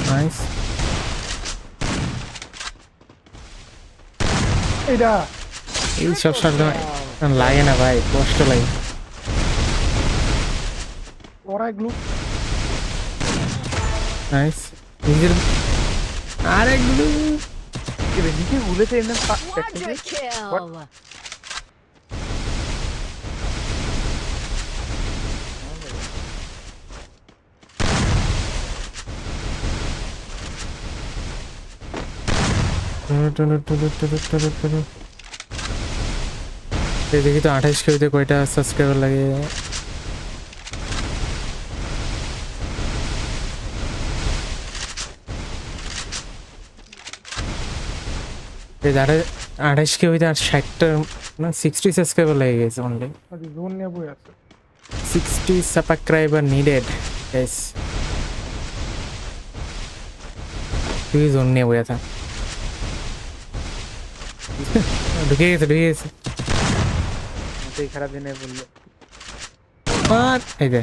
নাইস এই সব শট লাগে না ভাই কষ্ট লাগে ওরাই গ্লু নাইস নিজের রে, নিচে উলেছে এমনি পা- Quadra kill. এই দেখি তো আঠাইশ কেবিতে কয়টা সাবস্ক্রাইবার লাগে এই যে আঠাশ আঠাইশ কেবিতে আর ষাটটা না সিক্সটি সাবস্ক্রাইবার লেগে গেছে অনলি জোন নিয়ে বই আছে। সিক্সটি সাবস্ক্রাইবার নিডেড গাইস তুই জোন নিয়ে বইয়া থাক ঢুকে গেছে ঢুকে গেছে। মতোই খারাপ দিনে বলল। আর এই যে।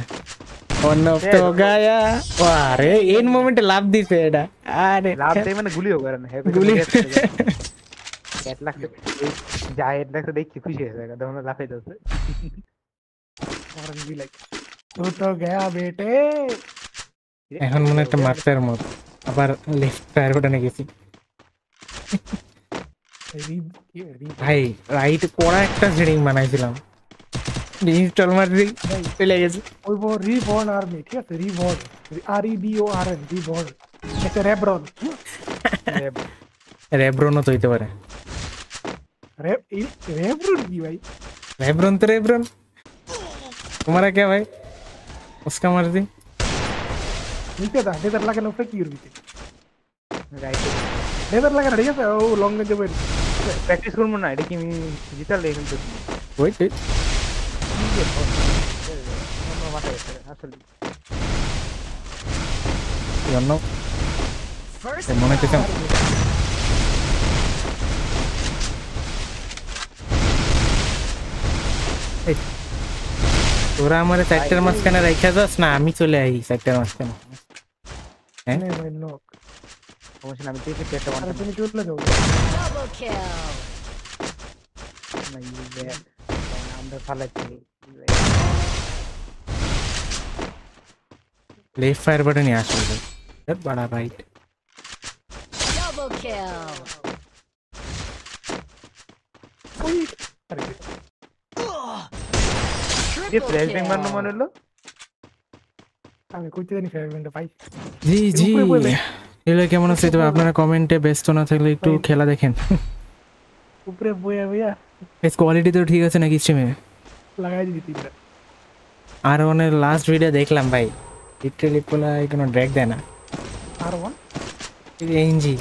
অন্য তো গায়া ও আরে এন মোমেন্টে লাভ দিছে এটা। আরে লাভ দেয় মানে গুলিও করে না গুলি। કેટલાક જાય એટલે તો દેખી ખુશી હશે दोनों લાફે જશે ઓરન બી લાઈક તું તો ગયા બેટે এখন মনে একটা মাস্টার মত আবার লেফট টায়ার বাটনে গেছি ভাই রাইট করা একটা জেডিং বানাইছিলাম ইনস্টল মারি চলে গেছে ওই বো রিবর্ন আর্মি ঠিক আছে reborn R E B O R N reborn একটা র্যাবরন র্যাবরন তো হইতে পারে रे- ई- रेब्रुन की भाई रेब्रन तो रेब्रन तुम्हारा क्या भाई उसका मर्जी नीचे था डेजर लगा ना फेंक यूर बीते রাইট डेजर लगा ना ठीक है ओ लॉन्ग में जब প্র্যাকটিস করবো না এটা কি আমি জিতালে কিন্তু ওয়েট ওয়েট আমার মাথায় গেছে আসলে জন্য First মনে হচ্ছে তোরা আমার চারটার মাঝখানে রাইখা যাস না আমি চলে আই চারটার মাঝখানে হ্যাঁ नहीं भाई नो সমস্যা না আমি দেখে একটা अरे तुम चुप जाओ Double kill. আমরা ফালাচ্ছি लेफ्ट फायर बटन यहाँ से उधर बहुत बड़ा राइट Double kill. মনে. হলো আমি কইতে জানি ভাই জি জি। কেমন আছে তবে আপনারা কমেন্টে ব্যস্ত না থাকলে একটু খেলা দেখেন। উপরে বইয়া বইয়া এস কোয়ালিটি তো ঠিক আছে নাকি স্ট্রিমে লাগাই দিবি আর ওনের লাস্ট ভিডিও দেখলাম ভাই। লিটারালি পোলা কোনো ড্র্যাগ দেয় না। আর ওয়ান এনজি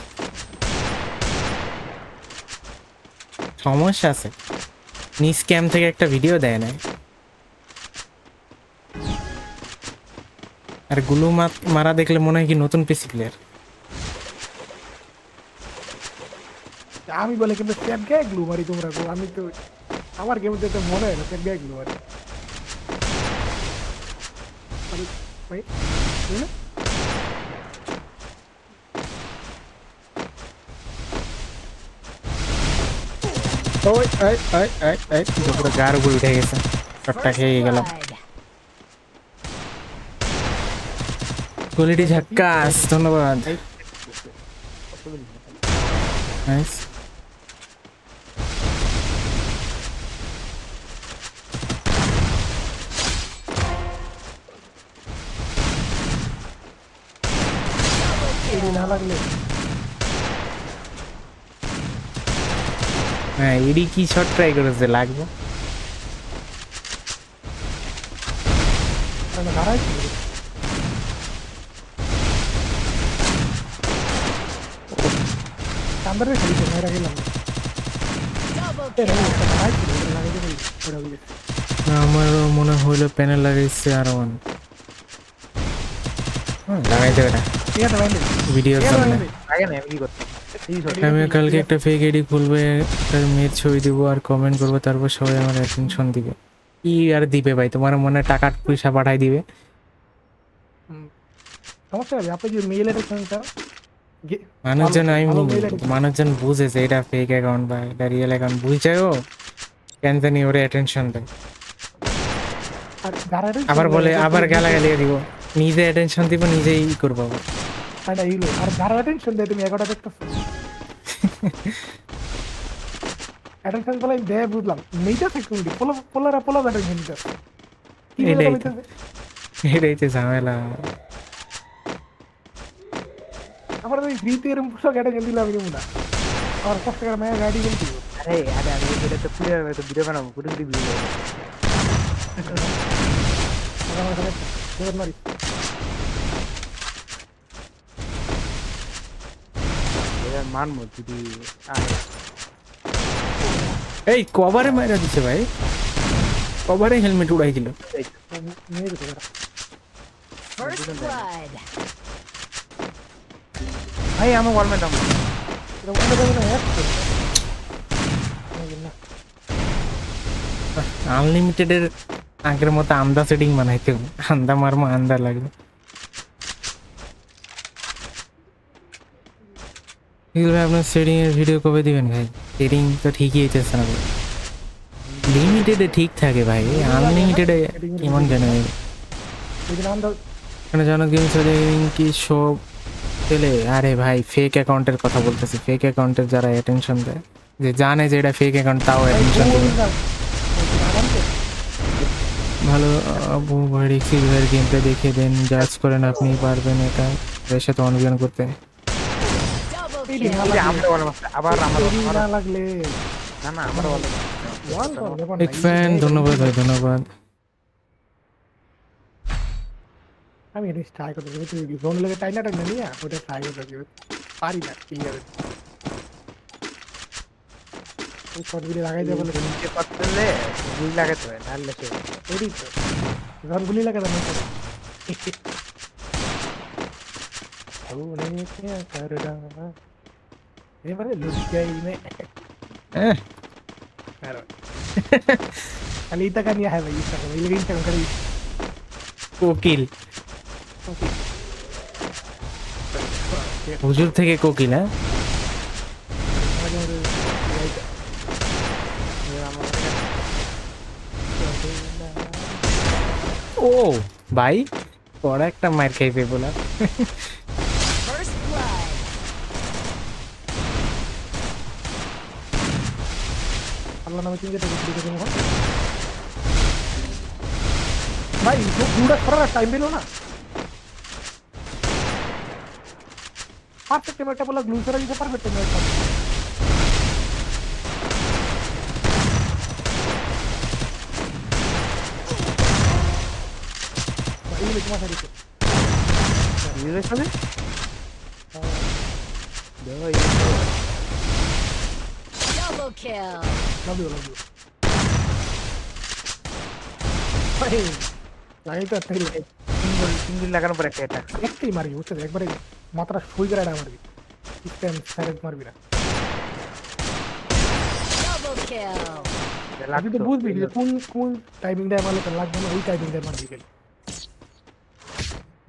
সমস্যা আছে। নিজ ক্যাম থেকে একটা ভিডিও দেয় না। আর গুলু মা- মারা দেখলে মনে হয় কি নতুন পিসি প্লেয়ার আমি বলে কিন্তু স্যাট গায়ে গ্লু মারি তোমরা গো আমি তো আমার গেম তো মনে হয় না স্যাট গায়ে গ্লু মারি আরে, ভাই এই না? ওই ওই ওই ওই ওই পুরো গার উপর উঠে গেছে শটটা First খেয়ে গেলাম কোয়ালিটি ঝাক্কাস ধন্যবাদ। হ্যাঁ এডি কি শট ট্রাই করেছে লাগবে? লাগাই দেবো ওটা বুঝে আমারও মনে হইল প্যানেল লাগাইছে আর ওয়ান লাগাই দেবে না ঠিক আছে ভাই ভিডিওর ঠিক আছে সামনে ভাই আগে না আমি কালকে একটা ফেক আইডি খুলবে একটা মেয়ের ছবি দিব আর কমেন্ট করব তারপর সবাই আমার অ্যাটেনশন দিবে কি আর দিবে ভাই তোমার মনে হয় টাকা পয়সা পাঠাই দিবে সমস্যা হবে আপনি মেইল মানুষজন আমি মানুষজন বুঝে যে এটা ফেক অ্যাকাউন্ট বা এটা রিয়েল অ্যাকাউন্ট বুঝছেও কেন জানি ওরে অ্যাটেনশন দেয়। আবার বলে আবার গালাগালি দিব। নিজে অ্যাটেনশন দিব নিজেই ই করব। আর যারা অ্যাটেনশন দেয় তুমি এগারোটা দেখতেছো? অ্যাটেনশন বলে দে বুঝলাম। মেইটা সেকেন্ডি পোলা পোলারা পোলা? এটাই তো ঝামেলা। আমার ওই ফ্রিতে এরকম পোশাক অ্যাটেনশন দিলাম আমি না আমার কষ্ট করে মেয়ে গাড়ি কিনতে আরে আরে আমি এটা তো পুরো তো ভিডিও বানাবো পুরো পুরো ভিডিও আমার কাছে দেবেন মারি এটা মানবো যদি আরে এই কভারে মারা দিছে ভাই কভারে হেলমেট উড়াই দিল ভাই আমার ওয়াল ম্যাডাম এটা মনে যাবে না এক না আনলিমিটেডের আগের মতো আন্দা সেটিং বানাইতে হবে। আন্দা মারমো আন্দা লাগবে। এগুলো ভাই আপনার সেটিং এর ভিডিও কবে দিবেন ভাই? সেটিং তো ঠিকই হইতেছে না লিমিটেডে ঠিক থাকে ভাই। আনলিমিটেডে কেমন এখানে জানো গেম গেমিং কি সব পেলে আরে ভাই ফেক অ্যাকাউন্টের কথা বলতেছি। ফেক অ্যাকাউন্টের যারা অ্যাটেনশন দেয় যে জানে যে এটা ফেক অ্যাকাউন্ট তাও অ্যাটেনশন দেবে ভালো আবু ভাই সিলভার গেমটা দেখে দেন জাজ করেন আপনি পারবেন এটা। এর সাথে অনবিয়ন করতে। আবার আমার লাগলে না না আমার ধন্যবাদ ভাই ধন্যবাদ। আমি এটা ট্রাই করতে দেবো তুই জোন লেগে টাইনা টাইনা নিয়ে ওটা ট্রাই করতে দেবো পারি না কি হবে ওই শর্ট ভিডিও লাগাই দেবো বলে নিচে করতে গুলি লাগাতে হয় নাহলে সে এরই তো যখন গুলি লাগাতে আমি এবারে লুট যাই মে Eh. Claro. Alita kanya hai bhai इसका भाई लेकिन चल कर কোকিল হুজুর থেকে কোকিল হ্যাঁ? ও, ভাই পরে একটা মার খাইবে বলা আল্লাহ নামে তুমি ভাই ঘুরা করার টাইম পেল না। ಪರ್ಫೆಕ್ಟ್ ಮೆಟಬಲ್ ಗ್ಲೂಸರ್ ಆಗಿದೆ ಪರ್ಫೆಕ್ಟ್ ಮೆಟಬಲ್ ಇಲ್ಲಿ ತುಂಬಾ ಸರಿ ಇದೆ ಸರಿ ದೇವ ಇದೆ double kill love you love you লাগে তো তিন তিন দিন লাগানোর পর একটা এটা একটাই মারবি বুঝতে একবারে মাথাটা শুই করে না মারবি সিস্টেম সাইলেন্ট মারবি না লাগবি তো বুঝবি যে কোন কোন টাইমিংটা মারলে তো লাগবে না ওই টাইমিংটা মারবি গেলে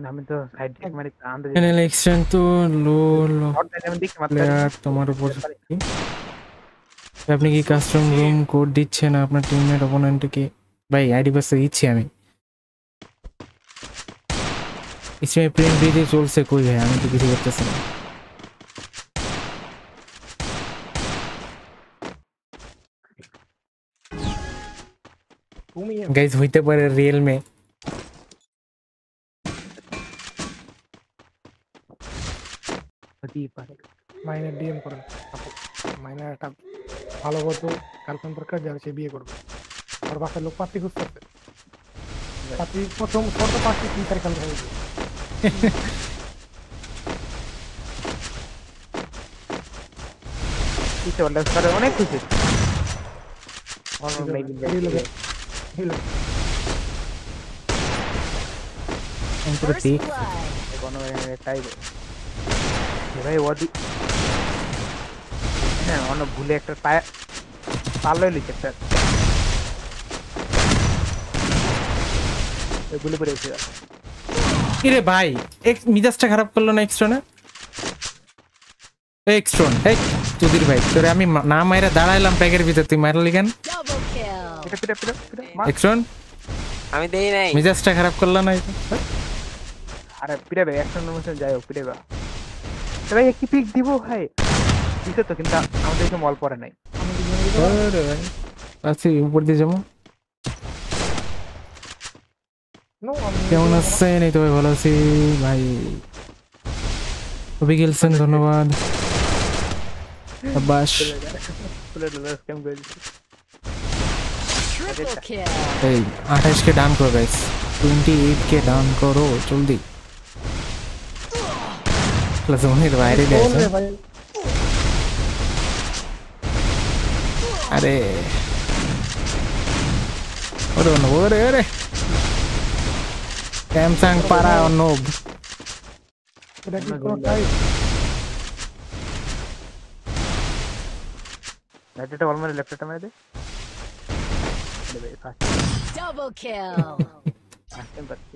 আমি তো সাইড টেক মারি আন্দাজ চ্যানেল এক্সটেন্ড তো লো লো প্লেয়ার তোমার উপর আপনি কি কাস্টম রুম কোড দিচ্ছেন আপনার টিমমেট অপোনেন্টকে ভাই আইডি পাসে দিচ্ছি আমি ইসলামী প্রেম দিয়ে চলছে কই ভাই আমি তো কিছু করতেছি না গাইজ হইতে পারে রিয়েলমে হতেই পারে মাইনার ডিএম করেন মাইনার একটা ভালো মতো গার্লফ্রেন্ড দরকার যার সে বিয়ে করবে আর বাসার লোক পাত্রী খুঁজতে পাত্রী প্রথম কত পাত্রী তিন চার কাল হয়েছে কিছু বললে করে অনেক খুশি অনেক মেবি এই লোকে এই লোক পুরো First ঠিক blood. কোনো তাই ভাই ওদি হ্যাঁ অন্য ভুলে একটা পায়ে পাল্লো লিখে একটা গুলি পড়েছে কিরে ভাই? এক মিজাজটা খারাপ করল না এক্সট্রনে এক্সট্রন এই তুদির ভাই তোরে আমি না মাইরা দাঁড়াইলাম প্যাকের ভিতর তুই মারলি কেন। এক্সট্রন আমি দেই নাই। মিজাজটা খারাপ করল না? আরে পিটাবে একশো নম্বর যাই হোক ভাই কি পিক দিব ভাই? দিছে তো কিন্তু আমাদের মল পরে নাই। আরে উপর দিয়ে যাব নো আমি কেমন আছেন এই তো ভাই ভালো আছি ভাই অভি গেলছেন ধন্যবাদ আব্বাস ফুলে ডলার স্ক্যাম করে দিচ্ছে Triple kill. এই আঠাশ কে ডান করো guys twenty eight K done করো জলদি প্লাস ওনের বাইরে বল গেছে রে ভাই আরে ওরে অন্য ওরে ওরে স্যামসাং পারা অনব এটা কি কোনো টাইম রাইটটা বল মেরে লেফটটা মেরে দে। আরে ভাই first Double kill. First time পাচ্ছি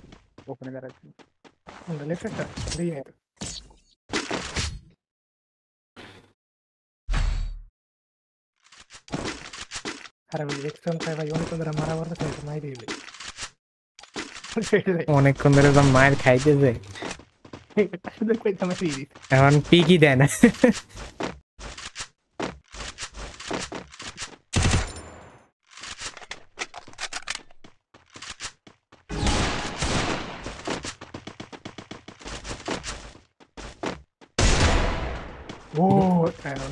ওখানে দাঁড়াচ্ছি। লেফটটা দেই না আরে ভাই এক্সট্রাম খাই ভাই অনেক ধরে মারা মারতে চাই তো মাইরে দিলে সেটাই অনেকক্ষণ ধরে তো মায়ের খাইতেছে। এখন পিকি দেয় না।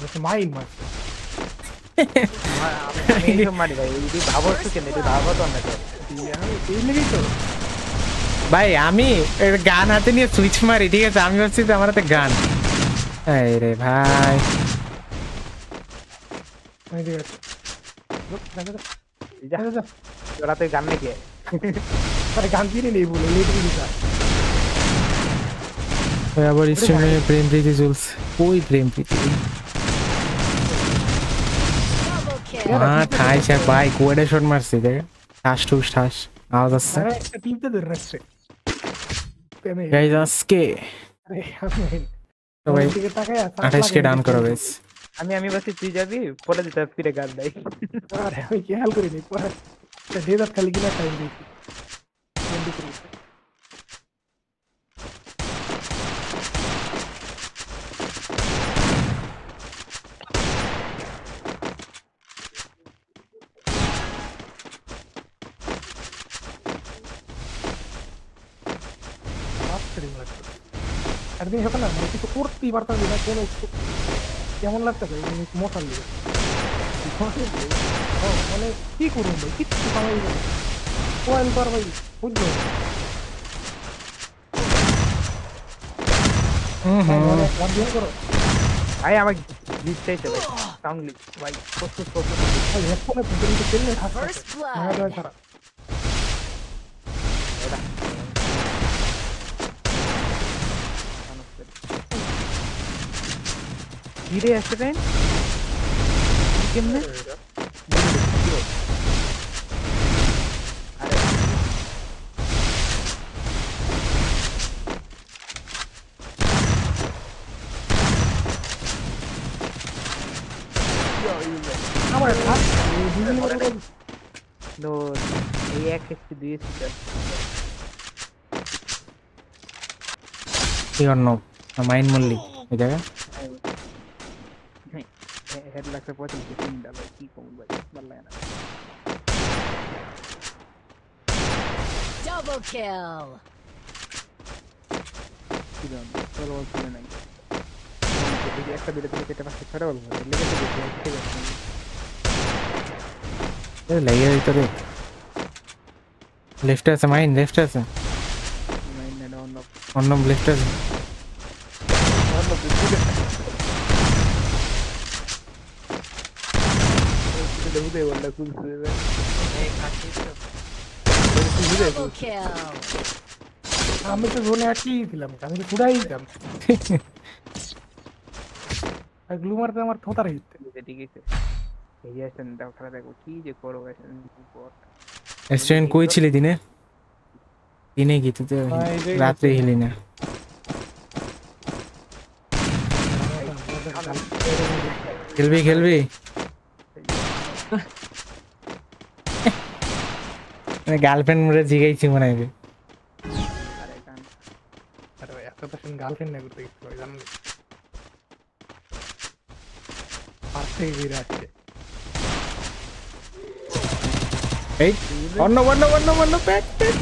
ist mein আমি মারি ভাই এই ভাবো কেন? এটা ভাবো তো না ভাই আমি গান হাতে নিয়ে সুইচ মারি ঠিক আছে? আমি ভাবছি যে আমার হাতে গান। এই রে ভাই। আমি ঠিক আছে লোক, দেখা যাক। যা, দেখা যাক। তোরা তো গান নাকি? আরে গান কিনে নেই বলে লেট দিটা ওই আবার স্ট্রিমে প্রেম প্রীতি চলছে। ওই প্রেম প্রীতি? মা ঠাই ভাই কোয়েডে শট মারছি দেখ। ঠাস টুস ঠাস আওয়াজ আসছে। ধরে রাখছে। গাইজ আজকে আরে, আমি সবাই ওর দিকে তাকায় আর তাক আঠাশ কে ডান। করো গাইজ আমি আমি বলছি তুই যাবি? পরে দিতে ফিরে গান দেয়। আরে আমি খেয়াল করিনি? পরে। ডেজার্ট খালি কিনা টাইম দিয়েছি করে দিচ্ছে। একদিন যখন না মানে কিছু করতেই পারতাম না কোনো কেমন লাগতেছে মশার লিগে মানে কি করুন ভাই কিচ্ছু কামাই নেই মোবাইল পার ভাই বুঝলো? হুম হুম। মানে ভাই আমাকে জিত চাইছে ভাই সাউন্ড লিক ভাই প্রস্তুত প্রস্তুত ভাই হেডফোনে কিন্তু খেললে First মায়া blood. দয়া ছাড়া ফিরে আসতে টাইম কেমনে আমার হাত এই বিভিন্ন রকম তো এই এক একটি দিয়েছি কি অন্য মাইন্ড মল্লিক এই জায়গা হেড লাগছে পঁয়ত্রিশ তিনটা ভাই কি কম ভাই ভালো লাগে না Double kill. কি জানো চলো বলছিল না যদি একটা দিলে তুমি কেটে পাশে ছড়া বলব লেগে তো দেখি ঠিক আছে এ লেগে ভিতরে লেফটে আছে মাইন লেফটে আছে নাইন নাইন অন্য অন্য লেফটে আছে অন্য বুঝে বুঝে বললে খুলছে Double kill. আমি তো জোনে আটকেই ছিলাম আমি তো ছুড়াই দিতাম আর গ্লু মারতে আমার থোতা রহিতে ঠিক আছে এই আসেন দাও খেলা দেখো কি যে করো আসেন রেস্টুরেন্ট কই ছিলি দিনে? দিনে কি তো ভাই, রে রাত্রে হিলি না। খেলবি খেলবি? গার্লফ্রেন্ড মরে জিগাইছি মনে হয় রে। আরে গান আরে ভাই এত তো গার্লফ্রেন্ড না করতে গেছিল জানেন। পাশ থেকে বেরিয়ে আসছে এই অন্য অন্য অন্য অন্য প্যাক প্যাক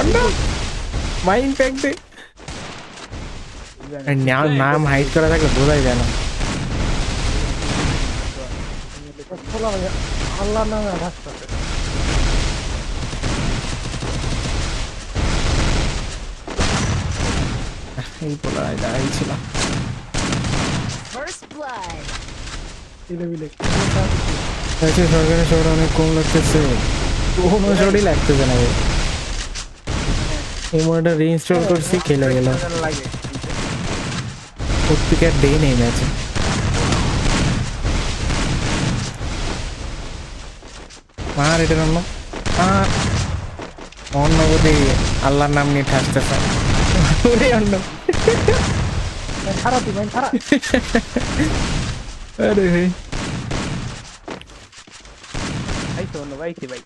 অন্য। মাইন প্যাক দে। আর নাম নাম হাইড করা থাকলে বোঝাই যায় না। খোলা ভাই আল্লাহর নামে রাস্তাতে এই বলা দাঁড়াই ছিল First blood. ছেলে মিলে আচ্ছা সরকারের শহর অনেক কম লাগতেছে। কোনো শহরই লাগতেছে না ভাই এই মোডটা রিইনস্টল করছি খেলে প্রত্যেকের ডে নেই ম্যাচে মার এটার অন্য মার অন্য বোধে আল্লাহর নাম নিয়ে ওরে অন্য খারাপ তুই ভাই খারাপ আরে ভাই ভাই তো অন্য ভাই কি ভাই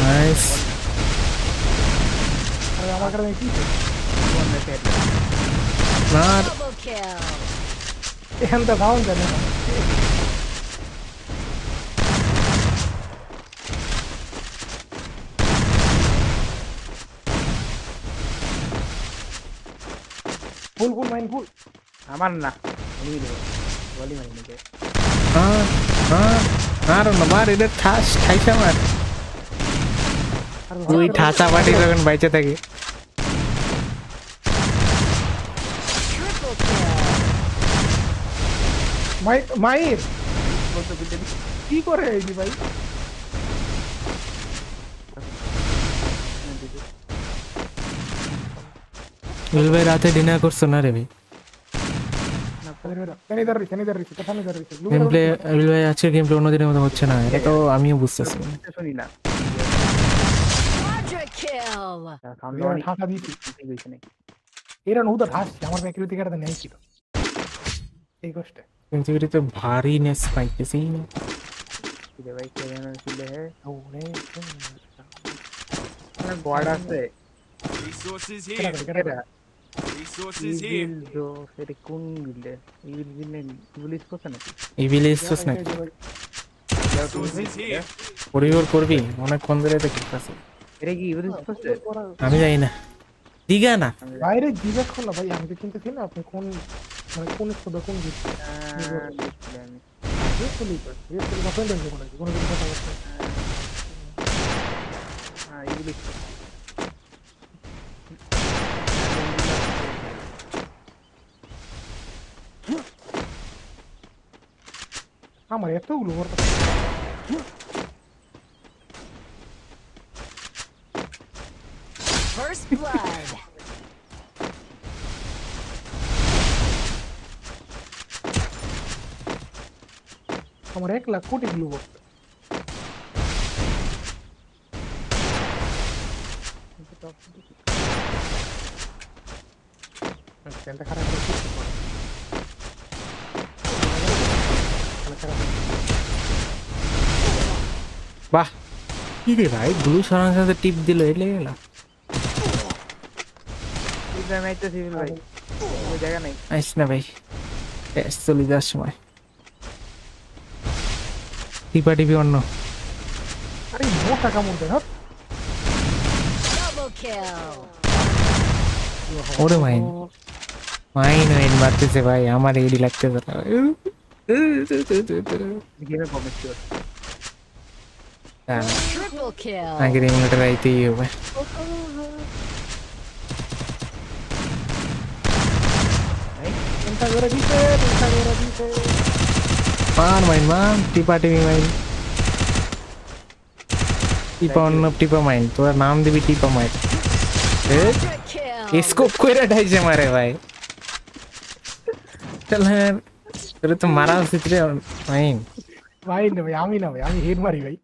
নাইস আরে আমার কারণে কি অন্য হেড মার Double kill. এখান থেকে ফুল ফুল মাইন ফুল আমার না আমি দেবো বলি মারি নাকি হ্যাঁ হ্যাঁ আর না মার এটা ঠাস ঠাইসা মার তুই ঠাসা পাটি যখন বাইচে থাকে মাইর কি করে এই ভাই ইধার রইছে কেন ইধার রইছে কথা ইধার রইছে গেম প্লে বিল ভাই আজকের গেম প্লে অন্যদিনের মতো হচ্ছে না এটা তো আমিও বুঝতেছি শুনি না Quadra kill. সাউন্ড এরা ঠাসা দিছি হইছে নাকি এরা নহুদা ঠাসছে আমার ব্যাকের দিকে একটা নেই ছিল এই কষ্টে কিন্তু এটা তো ভারী নেস পাইতেছি না রে ভাই কে জানে ছিলে হে ওরে আমার গোয়াড আছে Resources কেডা here. করে কেডা Resources here. ইভিল কোন বিল্ডে ইভিল বিল্ডে ইভিল করছে নাকি ইভিল ইসছস না পরিবার করবি অনেক কোন ধরে তো ঠিক এটা কি ইভিল করছে আমি জানি না দিগা না বাইরে জিজ্ঞেস করল ভাই আমি তো চিন্তা না আপনি কোন মানে কোন সদা কোন জিত আমি বলতে হ্যাঁ ইভিল আমার এতগুলো ওর First blood. আমার এক লাখ কোটি গুলো বলতে খেলটা খারাপ বাহ কি রে ভাই ব্লু সরানোর সাথে টিপ দিল এলে গেল ইভিল মাইতে ইভিল ভাই ওই জায়গা নাই আইস না ভাই টেস্ট চলে যাওয়ার সময় টিপা টিপি অন্য আরে মোটা কামড় দেয় হট Double kill. ওরে মাইন মাইন মাইন মারতেছে ভাই আমার এডি লাগতেছে না। গেমে প্রমিস কর দাঁড়া, Triple kill. আগে রিমোটের আইতেই হবে চিন্তা করে দিতে চিন্তা করে দিতে মার মাইন মার টিপা টিপি মাইন টিপা অন্য টিপা মাইন তোরা নাম দিবি টিপা মাইন Quadra kill. স্কোপ কইরা ঢাইছে মারে ভাই চল হ্যাঁ তোরে তো মারা উচিত রে মাইন ভাই না ভাই আমি না ভাই আমি হেড মারি ভাই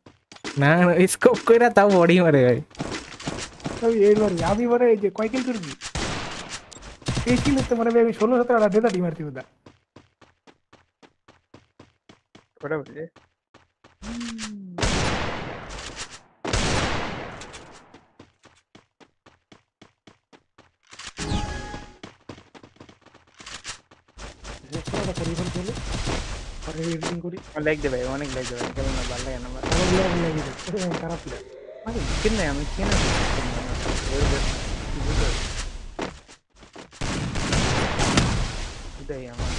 না স্কোপ কইরা তাও বডি মারে ভাই আমি হেড মারি আমি মানে এই যে কয় কিল করবি এই কিল তো মানে ভাই আমি ষোলো সতেরো আটা ডেটা টি মারছি ওটা আর এডিটিং করি লাইক দে ভাই অনেক লাইক দে ভাই কেমন না ভালো লাগে না আমার আমার প্লেয়ার লাগে যায় এটা আমি খারাপ প্লেয়ার আমি কেন আমি কেন এটাই আমার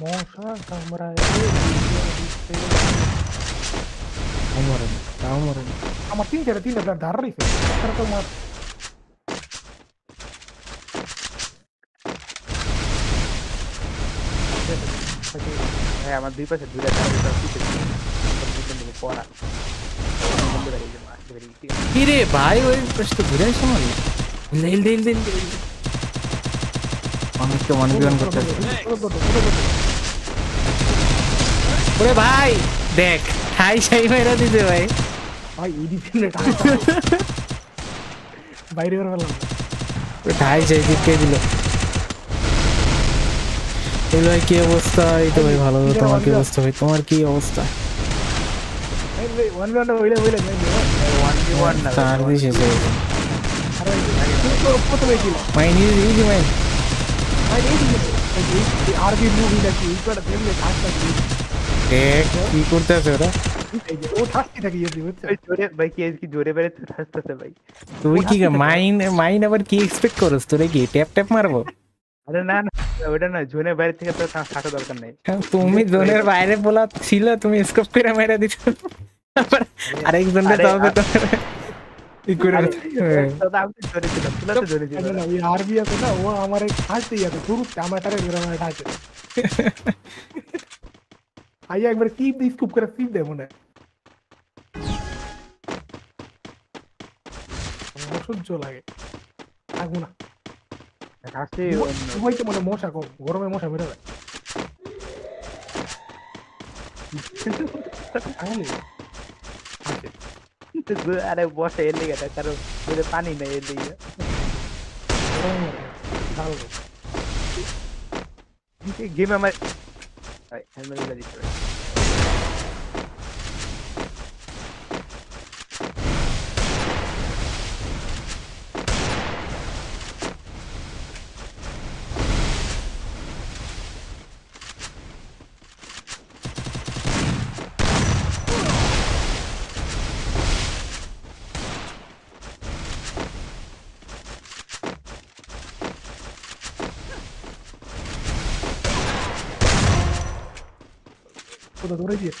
মশা কামড়ায় তাও মরে না আমার তিন চারটা তিনটা প্লেয়ার ধার রয়েছে তারা ভাই আমার দুই পাশে দুইটা তারা দুইটা পিছে পড়া কি রে ভাই ওই প্রশ্ন ঘুরে আসে মানে দিল দিল দিল দিল অনেক তো করতেছে ওরে ভাই দেখ হাই সাই মেরা দিতে ভাই ভাই এডিটিং বাইরে বের ওই হাই সাই দিতে দিল এই ভাই কি অবস্থা এই তো ভাই ভালো তোমার কি অবস্থা ভাই তোমার কি অবস্থা তার দিয়ে শেষ হয়ে গেছে মাইন ইজি ইজি মাইন ভাই এই মুভি নাকি এই কটা দেখলে খাস লাগবে এ কি করতেছে ওরা? ও ঠাসতে থাকে বুঝছ? জোরে ভাই কি কি জোরে বেড়ে হাসতেছে ভাই? তুই কি মাইন মাইন আবার কি এক্সপেক্ট তোরে কি ট্যাপ ট্যাপ মারবো? আরে না না ওটা না জোনের বাইরে থেকে তো থাকা দরকার নেই। তুমি জোনের বাইরে বলা ছিল তুমি স্কোপ করে মেরে দিছ। আবার আরেকজনের আরে, তবে তো ই করে আরে, হ্যাঁ। আমি জোরে ছিলাম তুলা তো জোরে ছিল। না, না, ওই আরবি আছে না ও আমার আই একবার দিয়ে স্কুপ করে সিপ দে মনে হয়। অসহ্য লাগে থাকব না হইতে মনে মশা কম গরমে মশা বেরো যায় আরে বসে এর লিগে কারণ পানি নেই এর লিগে। গেম আমার দিতে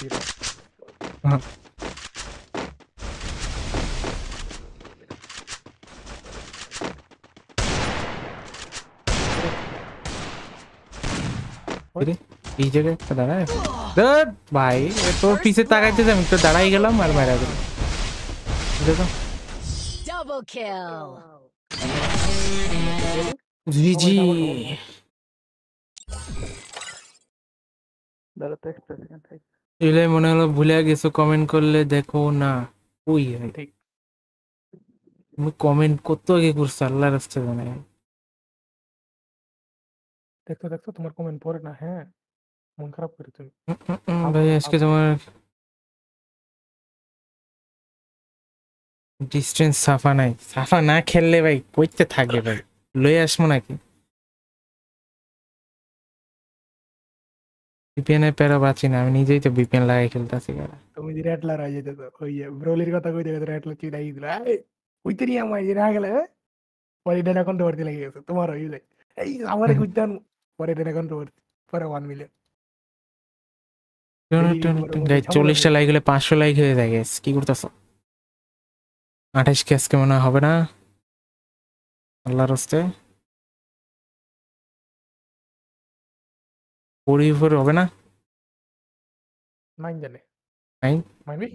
ভাই কোথাও ধরে দিয়েছি এটা। হ্যাঁ। কিরে, এই জায়গায় একটা দাঁড়ায় ধুর, ভাই এ তোর পিছে তাকাইতে আমি তো দাঁড়াই গেলাম আর মারা গেল দেখো Double kill. জিজি ধরো এলে মনে হলো ভুলে গেছো কমেন্ট করলে দেখো না। ওই ঠিক। তুমি কমেন্ট কত আগে করছ? আল্লাহ রাস্তা জানে দেখতো দেখতো তোমার কমেন্ট পড়ে না হ্যাঁ? মন খারাপ করে তুমি। ভাই আজকে তোমার ডিস্টেন্স সাফা নাই। সাফা না খেললে ভাই কইতে থাকবে ভাই। লয়ে আসব নাকি? বিপিএন এর প্যারা বাঁচি না আমি নিজেই তো বিপিএন লাগাই খেলতেছি তুমি যে রেটলার হয়ে যেত তো ওই ব্রোলির কথা কইতে গেছে রেটলার চিড়াই দিল এই কইতে নিয়ে আমার যে না গেলে পরে ডেটা কন্ট্রোভার্সি লেগে গেছে তোমার ওই যে এই আমারে কইতেন পরে ডেটা কন্ট্রোভার্সি পরে ওয়ান মিলিয়ন এই চল্লিশটা লাইক হলে পাঁচশো লাইক হয়ে যায় guys। কি করতেছ? আঠাশ কে আজকে মনে হবে না। আল্লাহর হস্তে। কুড়ি উপর হবে না? জানে। মাইন? মাইন ভাই?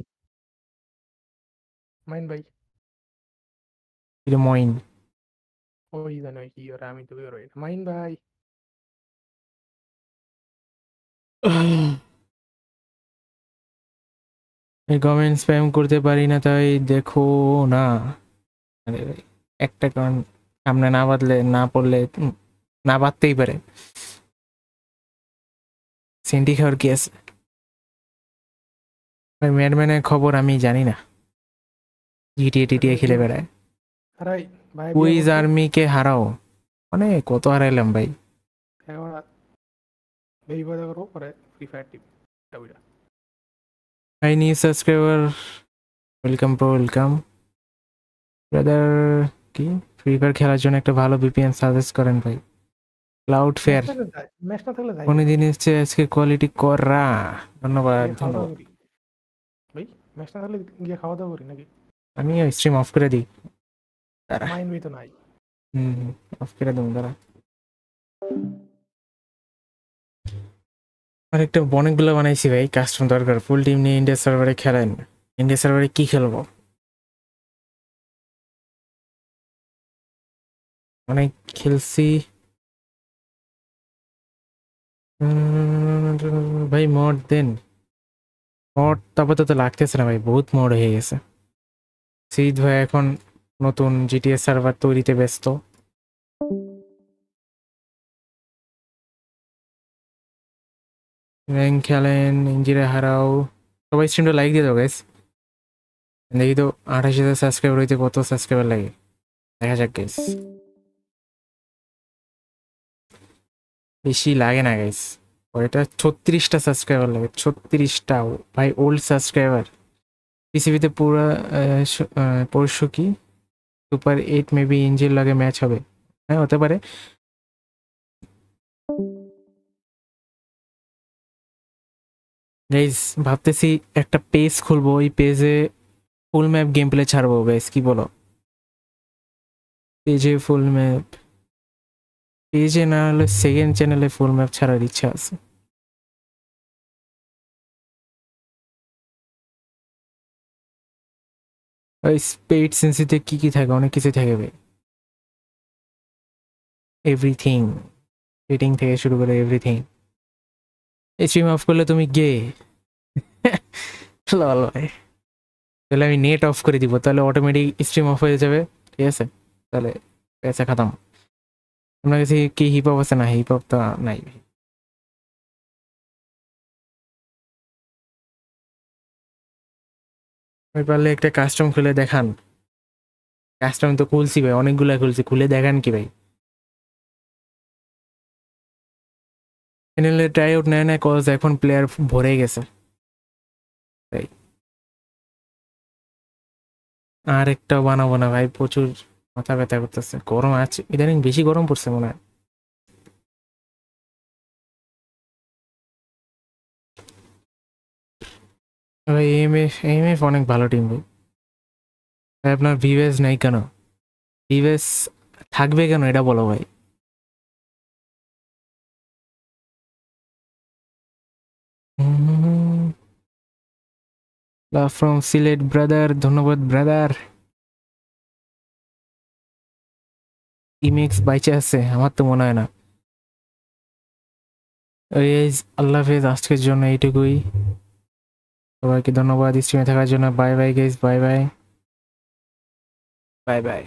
মাইন ভাই। এটা মইন ওই জানে কি ওরা আমি তো বেরোই না। মাইন ভাই। এই কমেন্ট স্প্যাম করতে পারি না তাই দেখো না। আরে ভাই, একটা কারণ সামনে না বাদলে না পড়লে না বাদতেই পারে। সেন্টি খাওয়ার কি আছে ম্যাডম্যানের খবর আমি জানি না। জিটিএ টিটিএ খেলে বেড়ায়। কুইজ আর্মিকে হারাও। মানে কত হারাইলাম ভাই। Hi new subscriber welcome pro welcome brother কি? ফ্রি ফায়ার খেলার জন্য একটা ভালো ভিপিএন সাজেস্ট করেন ভাই। ক্লাউড ফেয়ার ম্যাচ না থাকলে যাই কোন জিনিস চেয়ে আজকে কোয়ালিটি করা। ধন্যবাদ ধন্যবাদ। ভাই ম্যাচ না থাকলে গিয়ে খাওয়া দাওয়া করি নাকি? আমি স্ট্রিম অফ করে দিই। দাঁড়া। মাইন ভাই তো নাই। হুম অফ করে দেবো দাঁড়া। আর একটা অনেকগুলো বানাইছি ভাই কাস্টম দরকার। ফুল টিম নিয়ে ইন্ডিয়া সার্ভারে খেলেন ইন্ডিয়া সার্ভারে কি খেলব? অনেক খেলছি। উম, ভাই মড দেন। মড তারপর তো লাগতেছে না ভাই, বহুত মড হয়ে গেছে। সিদ ভাই এখন নতুন জিটিএস সার্ভার তৈরিতে ব্যস্ত। র্যাঙ্ক খেলেন ইঞ্জিরে হারাও। সবাই স্ট্রিমটা লাইক দিয়ে দাও গাইস দেখি তো আঠাশ হাজার সাবস্ক্রাইবার হইতে কত সাবস্ক্রাইবার লাগে। দেখা যাক গাইস বেশি লাগে না গাইস এটা ছত্রিশটা সাবস্ক্রাইবার লাগে, ছত্রিশটা। ভাই ওল্ড সাবস্ক্রাইবার পিসিবিতে পুরো পরশু কি? সুপার এইট মেবি ইঞ্জিন লাগে ম্যাচ হবে। হ্যাঁ হতে পারে। গাইজ ভাবতেছি একটা পেজ খুলবো, ওই পেজে ফুল ম্যাপ গেম প্লে ছাড়বো গাইজ কি বলো? পেজে ফুল ম্যাপ পেজে না হলে সেকেন্ড চ্যানেলে ফুল ম্যাপ ছাড়ার ইচ্ছা আছে। ওই স্পেড সেন্সিতে কি কি থাকে? অনেক কিছু থাকে ভাই। এভরিথিং রেটিং থেকে শুরু করে এভরিথিং স্ট্রিম অফ করলে তুমি গে। লল ভাই। তাহলে আমি নেট অফ করে দিব, তাহলে অটোমেটিক স্ট্রিম অফ হয়ে যাবে, ঠিক আছে? তাহলে পেঁচা খাতাম। আপনার কাছে কি হিপ হপ আছে না হিপ হপ তো নাই। পারলে একটা কাস্টম খুলে দেখান। কাস্টম তো খুলছি ভাই, অনেকগুলা খুলছি, খুলে দেখান কি ভাই? চ্যানেলে ট্রাই আউট নেয় না কজ এখন প্লেয়ার ভরে গেছে। আর একটা বানাবো না ভাই, প্রচুর। মাথা ব্যথা করতেছে। গরম আছে, ইদানিং বেশি গরম পড়ছে মনে হয়। ভাই এম এফ অনেক ভালো টিম ভাই। আপনার ভিভেস নাই কেন? ভিভেস থাকবে কেন এটা বলো ভাই। ফ্রম সিলেট, ব্রাদার, ধন্যবাদ, ব্রাদার। ইমেক্স বাইচে আছে আমার তো মনে হয় না। আল্লাহ হাফেজ, আজকের জন্য এইটুকুই। সবাইকে ধন্যবাদ স্ট্রিমে থাকার জন্য। Bye bye guys bye bye bye bye